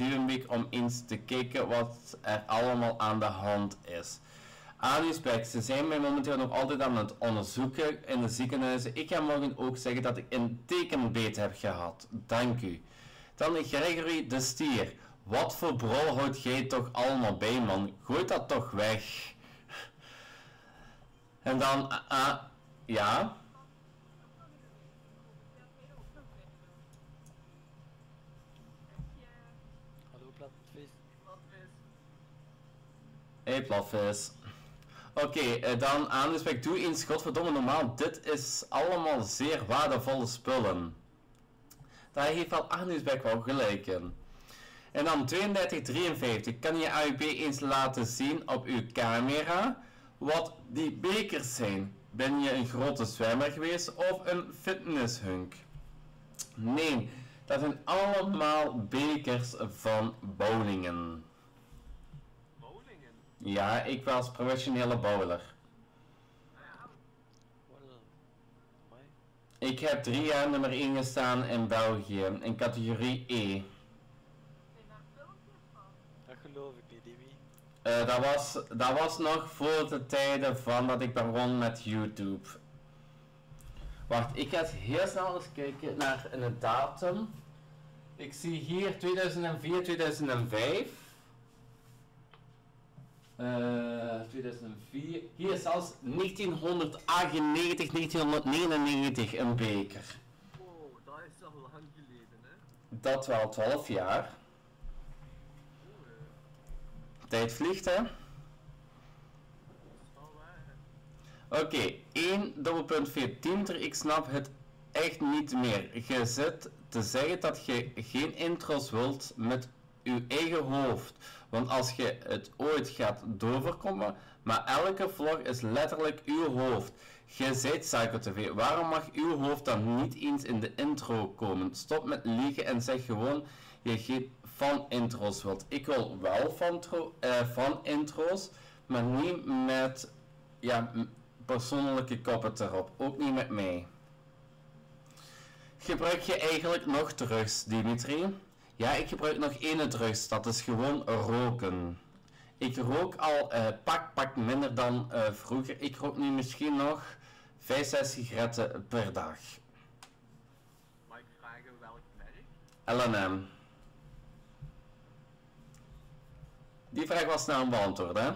om eens te kijken wat er allemaal aan de hand is. Anusbeck, ze zijn mij momenteel nog altijd aan het onderzoeken in de ziekenhuizen. Ik ga morgen ook zeggen dat ik een tekenbeet heb gehad. Dank u. Dan Gregory de Stier. Wat voor brol houdt jij toch allemaal bij, man? Gooi dat toch weg. En dan, ah, ja. Hallo platvis. Hey, platvis. Oké, eh, dan aan de spek. Doe eens godverdomme normaal. Dit is allemaal zeer waardevolle spullen. Daar heeft wel Agnesbeck wel gelijk in. En dan 3253. Kan je AUB eens laten zien op uw camera wat die bekers zijn? Ben je een grote zwemmer geweest of een fitnesshunk? Nee, dat zijn allemaal bekers van bowlingen. Ja, ik was professionele bowler. Ik heb drie jaar nummer 1 gestaan in België, in categorie E. Dat geloof ik niet, Dimi. Eh, dat, was, dat was nog voor de tijden van dat ik begon met YouTube. Wacht, ik ga heel snel eens kijken naar een datum. Ik zie hier 2004, 2005. Eh 2004. Hier is zelfs 1998, 1999 een beker. Oh, dat is al lang geleden, hè? Dat wel 12 jaar. Oh, eh, Tijd vliegt, hè? Oké, 1 dubbelpunt 14. Ik snap het echt niet meer. Je zit te zeggen dat je geen intro's wilt met je eigen hoofd. Want als je het ooit gaat doorkomen, maar elke vlog is letterlijk uw hoofd. Je zijt Psycho TV. Waarom mag uw hoofd dan niet eens in de intro komen? Stop met liegen en zeg gewoon je geen van intro's wilt. Ik wil wel van, eh, intro's, maar niet met ja, persoonlijke koppen erop. Ook niet met mij. Gebruik je eigenlijk nog drugs, Dimitri? Ja, ik gebruik nog één drugs. Dat is gewoon roken. Ik rook al eh, pak, pak minder dan eh, vroeger. Ik rook nu misschien nog 5, 6 sigaretten per dag. Mag ik vragen welk merk? LNM. Die vraag was snel beantwoord, hè?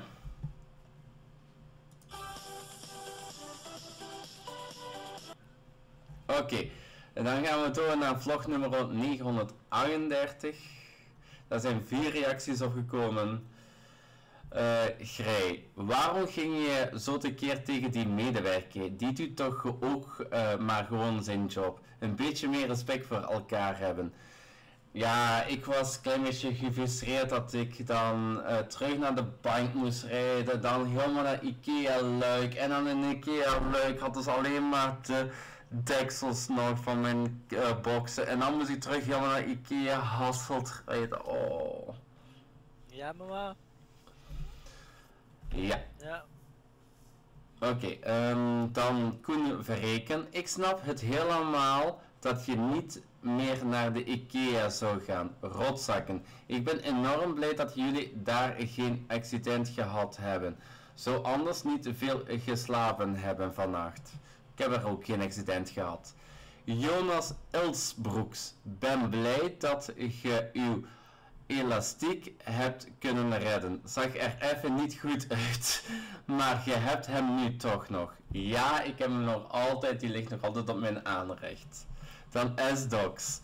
Oké, en dan gaan we door naar vlog nummer 938. Daar zijn vier reacties op gekomen. Eh Grij, waarom ging je zo tekeer tegen die medewerker? Die doet toch ook eh, maar gewoon zijn job. Een beetje meer respect voor elkaar hebben. Ja, ik was een klein beetje gefrustreerd dat ik dan eh, terug naar de bank moest rijden. Dan helemaal naar Ikea Luik. En dan in Ikea Luik hadden ze alleen maar de deksels nog van mijn eh, boxen. En dan moest ik terug helemaal naar Ikea Hasselt rijden. Oh. Ja, mama. Ja. Ja. Oké, ehm, dan Koen Verreken. Ik snap het helemaal dat je niet meer naar de IKEA zou gaan. Rotzakken. Ik ben enorm blij dat jullie daar geen accident gehad hebben. Zo anders niet veel geslapen hebben vannacht. Ik heb er ook geen accident gehad. Jonas Elsbroeks. Ben blij dat je uw elastiek hebt kunnen redden. Zag er even niet goed uit, maar je hebt hem nu toch nog. Ja, ik heb hem nog altijd, die ligt nog altijd op mijn aanrecht. Dan S-Docs.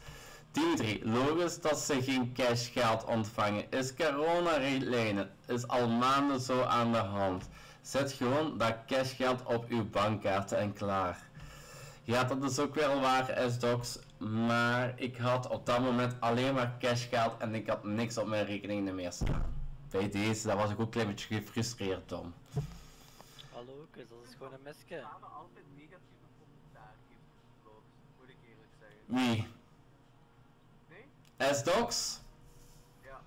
Dimitri, logisch dat ze geen cashgeld ontvangen. Is corona-richtlijnen, is al maanden zo aan de hand. Zet gewoon dat cashgeld op uw bankkaarten en klaar. Ja, dat is ook wel waar, S-Docs. Maar ik had op dat moment alleen maar cashgeld en ik had niks op mijn rekening meer staan. Bij deze, daar was ik ook een klein beetje gefrustreerd om. Hallo, kus, dat is gewoon een mesje. Samen altijd negatieve commentaar vlogs, moet ik eerlijk zeggen. Wie? Nee? S-Docs? Ja.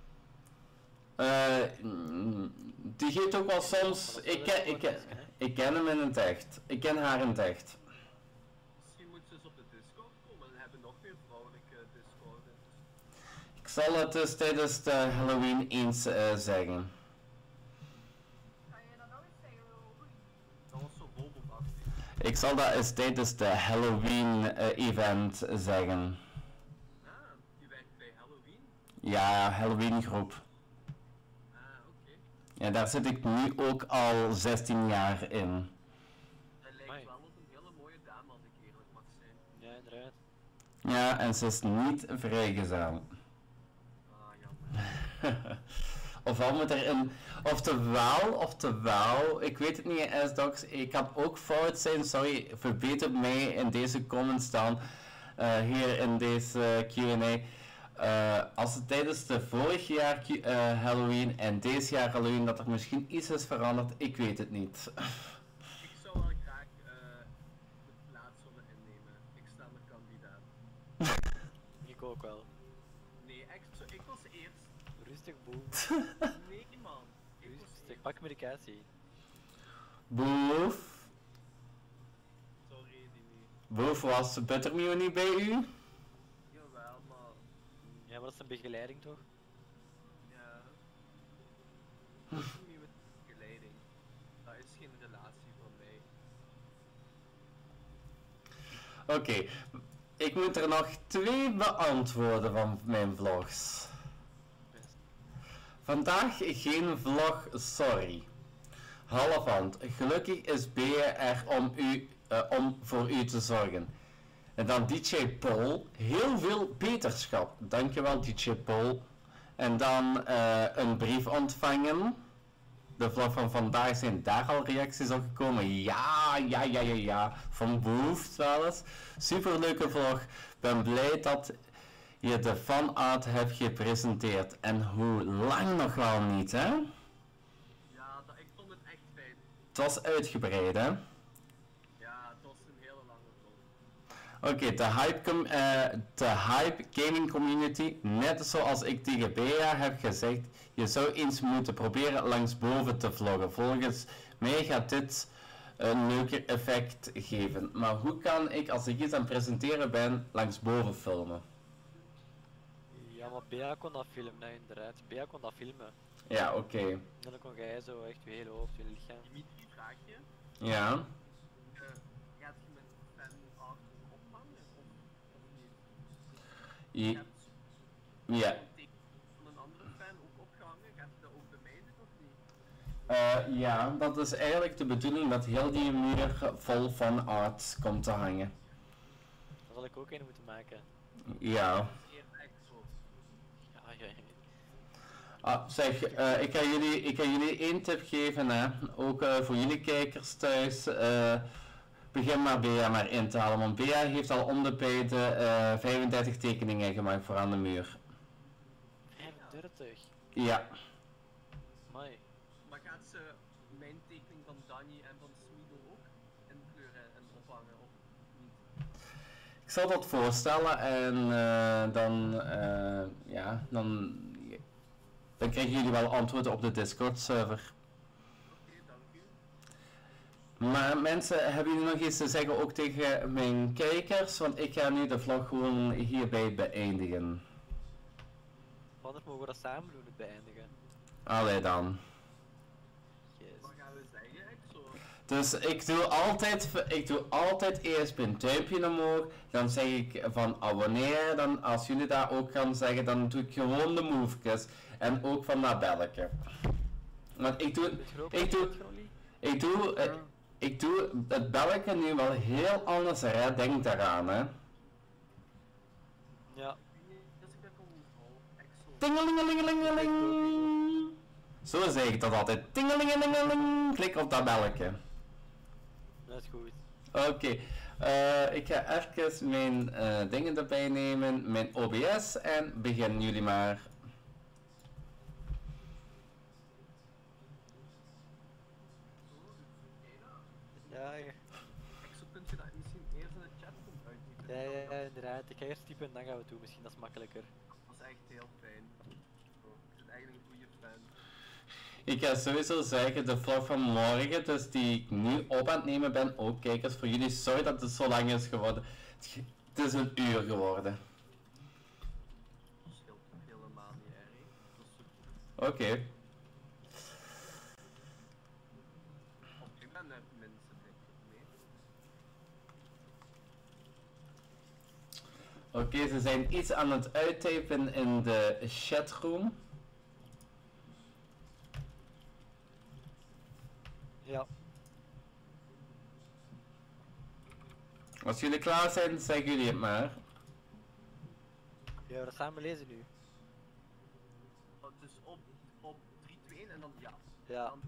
Eh, die geeft ook wel soms. Ik ken, ik, ken, ik ken hem in het echt. Ik ken haar in het echt. Misschien moet ze eens op de Discord komen en hebben nog meer vrouwelijke Discord. Ik zal het dus tijdens de Halloween eens eh, zeggen. Dat was zo bovenachtig. Ik zal dat eens tijdens de Halloween eh, event zeggen. Ah, die werkt bij Halloween. Ja, Halloween groep. Ah, oké. Ja, daar zit ik nu ook al 16 jaar in. Hij lijkt Amai. wel op een hele mooie dame, als ik eerlijk mag zijn. Ja, inderdaad. Ja, en ze is niet vrijgezel. Ah, jammer. <laughs> Ofwel moet er in, oftewel, oftewel, ik weet het niet, S-Docs, ik kan ook fout zijn, sorry, verbeter mij in deze comments dan, eh, hier in deze Q&A. Eh, als het tijdens de vorig jaar eh, Halloween en deze jaar Halloween dat er misschien iets is veranderd, ik weet het niet. Ik zou wel graag eh, de plaats willen innemen. Ik sta mijn kandidaat. <laughs> Ik ook wel. Nee, echt zo. Ik was eerst. Rustig, boe. <laughs> Nee, man. Ik Rustig, pak medicatie. Boef, Sorry, Dini. Boef, was Buttermew niet bij u? Jawel, maar. Ja, maar dat is een begeleiding toch? Ja. Wat doe je met begeleiding? Dat is geen relatie van mij. Oké, ik moet er nog twee beantwoorden van mijn vlogs. Best. Vandaag geen vlog, sorry. Halfhand, gelukkig is er om, u, eh, om voor u te zorgen. En dan DJ Paul, heel veel beterschap. Dankjewel DJ Paul. En dan eh, een brief ontvangen. De vlog van vandaag zijn daar al reacties op gekomen. Ja, ja, ja, ja, ja. Van Behoeft wel eens. Superleuke vlog. Ben blij dat je de fanart hebt gepresenteerd. En hoe lang nog wel niet, hè? Ja, dat, ik vond het echt fijn. Het was uitgebreid, hè? Ja, het was een hele lange Oké, de, hype com- eh, de hype gaming community, net zoals ik tegen Bea heb gezegd, je zou eens moeten proberen langs boven te vloggen. Volgens mij gaat dit een leuker effect geven. Maar hoe kan ik, als ik iets aan het presenteren ben, langs boven filmen? Ja, maar Bea kon dat filmen, nee, inderdaad. Bea kon dat filmen. Ja, oké. En dan kon jij zo echt je hele hoofd, je lichaam. Dimitri, vraag je. Ja. eh, gaat je met fan art ophangen of, of niet? Je hebt Ja. van een andere fan ook opgehangen. Gaat je dat ook bij mij of niet? Eh, ja, dat is eigenlijk de bedoeling dat heel die muur vol van art komt te hangen. Dan zal ik ook een moeten maken. Ja, ja. Ah, zeg, eh, ik, ga jullie, ik ga jullie één tip geven, hè. ook eh, voor jullie kijkers thuis. Eh, begin maar Bea maar in te halen, want Bea heeft al om de bij de eh, 35 tekeningen gemaakt voor aan de muur. 35. Ja, Mai. Maar gaat ze mijn tekening van Danny en van Smido ook inkleuren en ophangen of niet? ik zal dat voorstellen en eh, dan, eh, ja, dan, dan krijgen jullie wel antwoorden op de Discord server. Maar mensen, hebben jullie nog iets te zeggen ook tegen mijn kijkers? Want ik ga nu de vlog gewoon hierbij beëindigen. Wanneer mogen we dat samen doen, het beëindigen? Allee dan. Yes. Wat gaan we zeggen? Echt zo. Dus ik doe altijd, ik doe altijd eerst mijn duimpje omhoog. Dan zeg ik van abonneer. Dan als jullie dat ook gaan zeggen, dan doe ik gewoon de movejes. En ook van dat belletje. Want ik doe, ik doe, ik doe, eh, ik doe het belletje nu wel heel anders. Hè? Denk daaraan hè. Ja. Tingelingelingelingeling. Zo zeg ik dat altijd. Tingelingelingeling. Klik op dat belletje. Dat is goed. Oké, eh, ik ga even mijn eh, dingen erbij nemen, mijn OBS en beginnen jullie maar. Ja, ja, Echt zo kunt je dat misschien eerst in de chat komt ja, ja, ja, inderdaad. Ik ga eerst typen en dan gaan we het doen. Misschien dat is makkelijker. Dat is echt heel fijn. Bro, Ik ben eigenlijk een goede fan. Ik ga sowieso zeggen, de vlog van morgen, dus die ik nu op aan het nemen ben, ook kijkers voor jullie, sorry dat het zo lang is geworden. Het is een uur geworden. Dat scheelt helemaal niet erg. Dat is super. Oké ik ben net Oké, ze zijn iets aan het uittypen in de chatroom. Ja, Als jullie klaar zijn, zeggen jullie het maar. ja dat gaan we lezen nu. Dus op, op 3, 2 en dan ja. Ja, Dan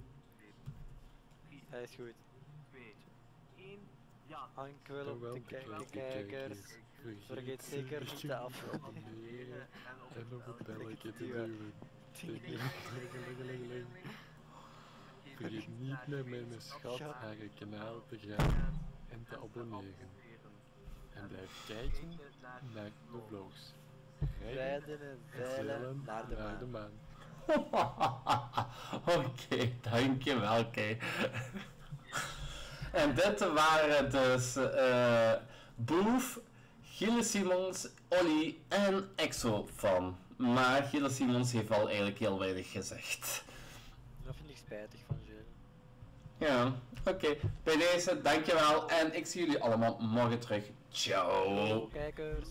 3, dat is goed. 2, 1, ja. Dankjewel Toch op de kijkers. Vergeet zeker niet te abonneren. <laughs> En op het belletje te duwen. Vergeet niet naar mijn schat haar kanaal te gaan en te abonneren. En blijf kijken naar de vlogs. Rijden en zeilen naar de maan. <laughs> Oké, dankjewel, oké. <laughs> en dit waren dus eh Boef, Gilles Simons, Olly en Exo van. Maar Gilles Simons heeft al eigenlijk heel weinig gezegd. Dat vind ik spijtig van Jules. Ja, oké. Bij deze, dankjewel. En ik zie jullie allemaal morgen terug. Ciao. Kijkers.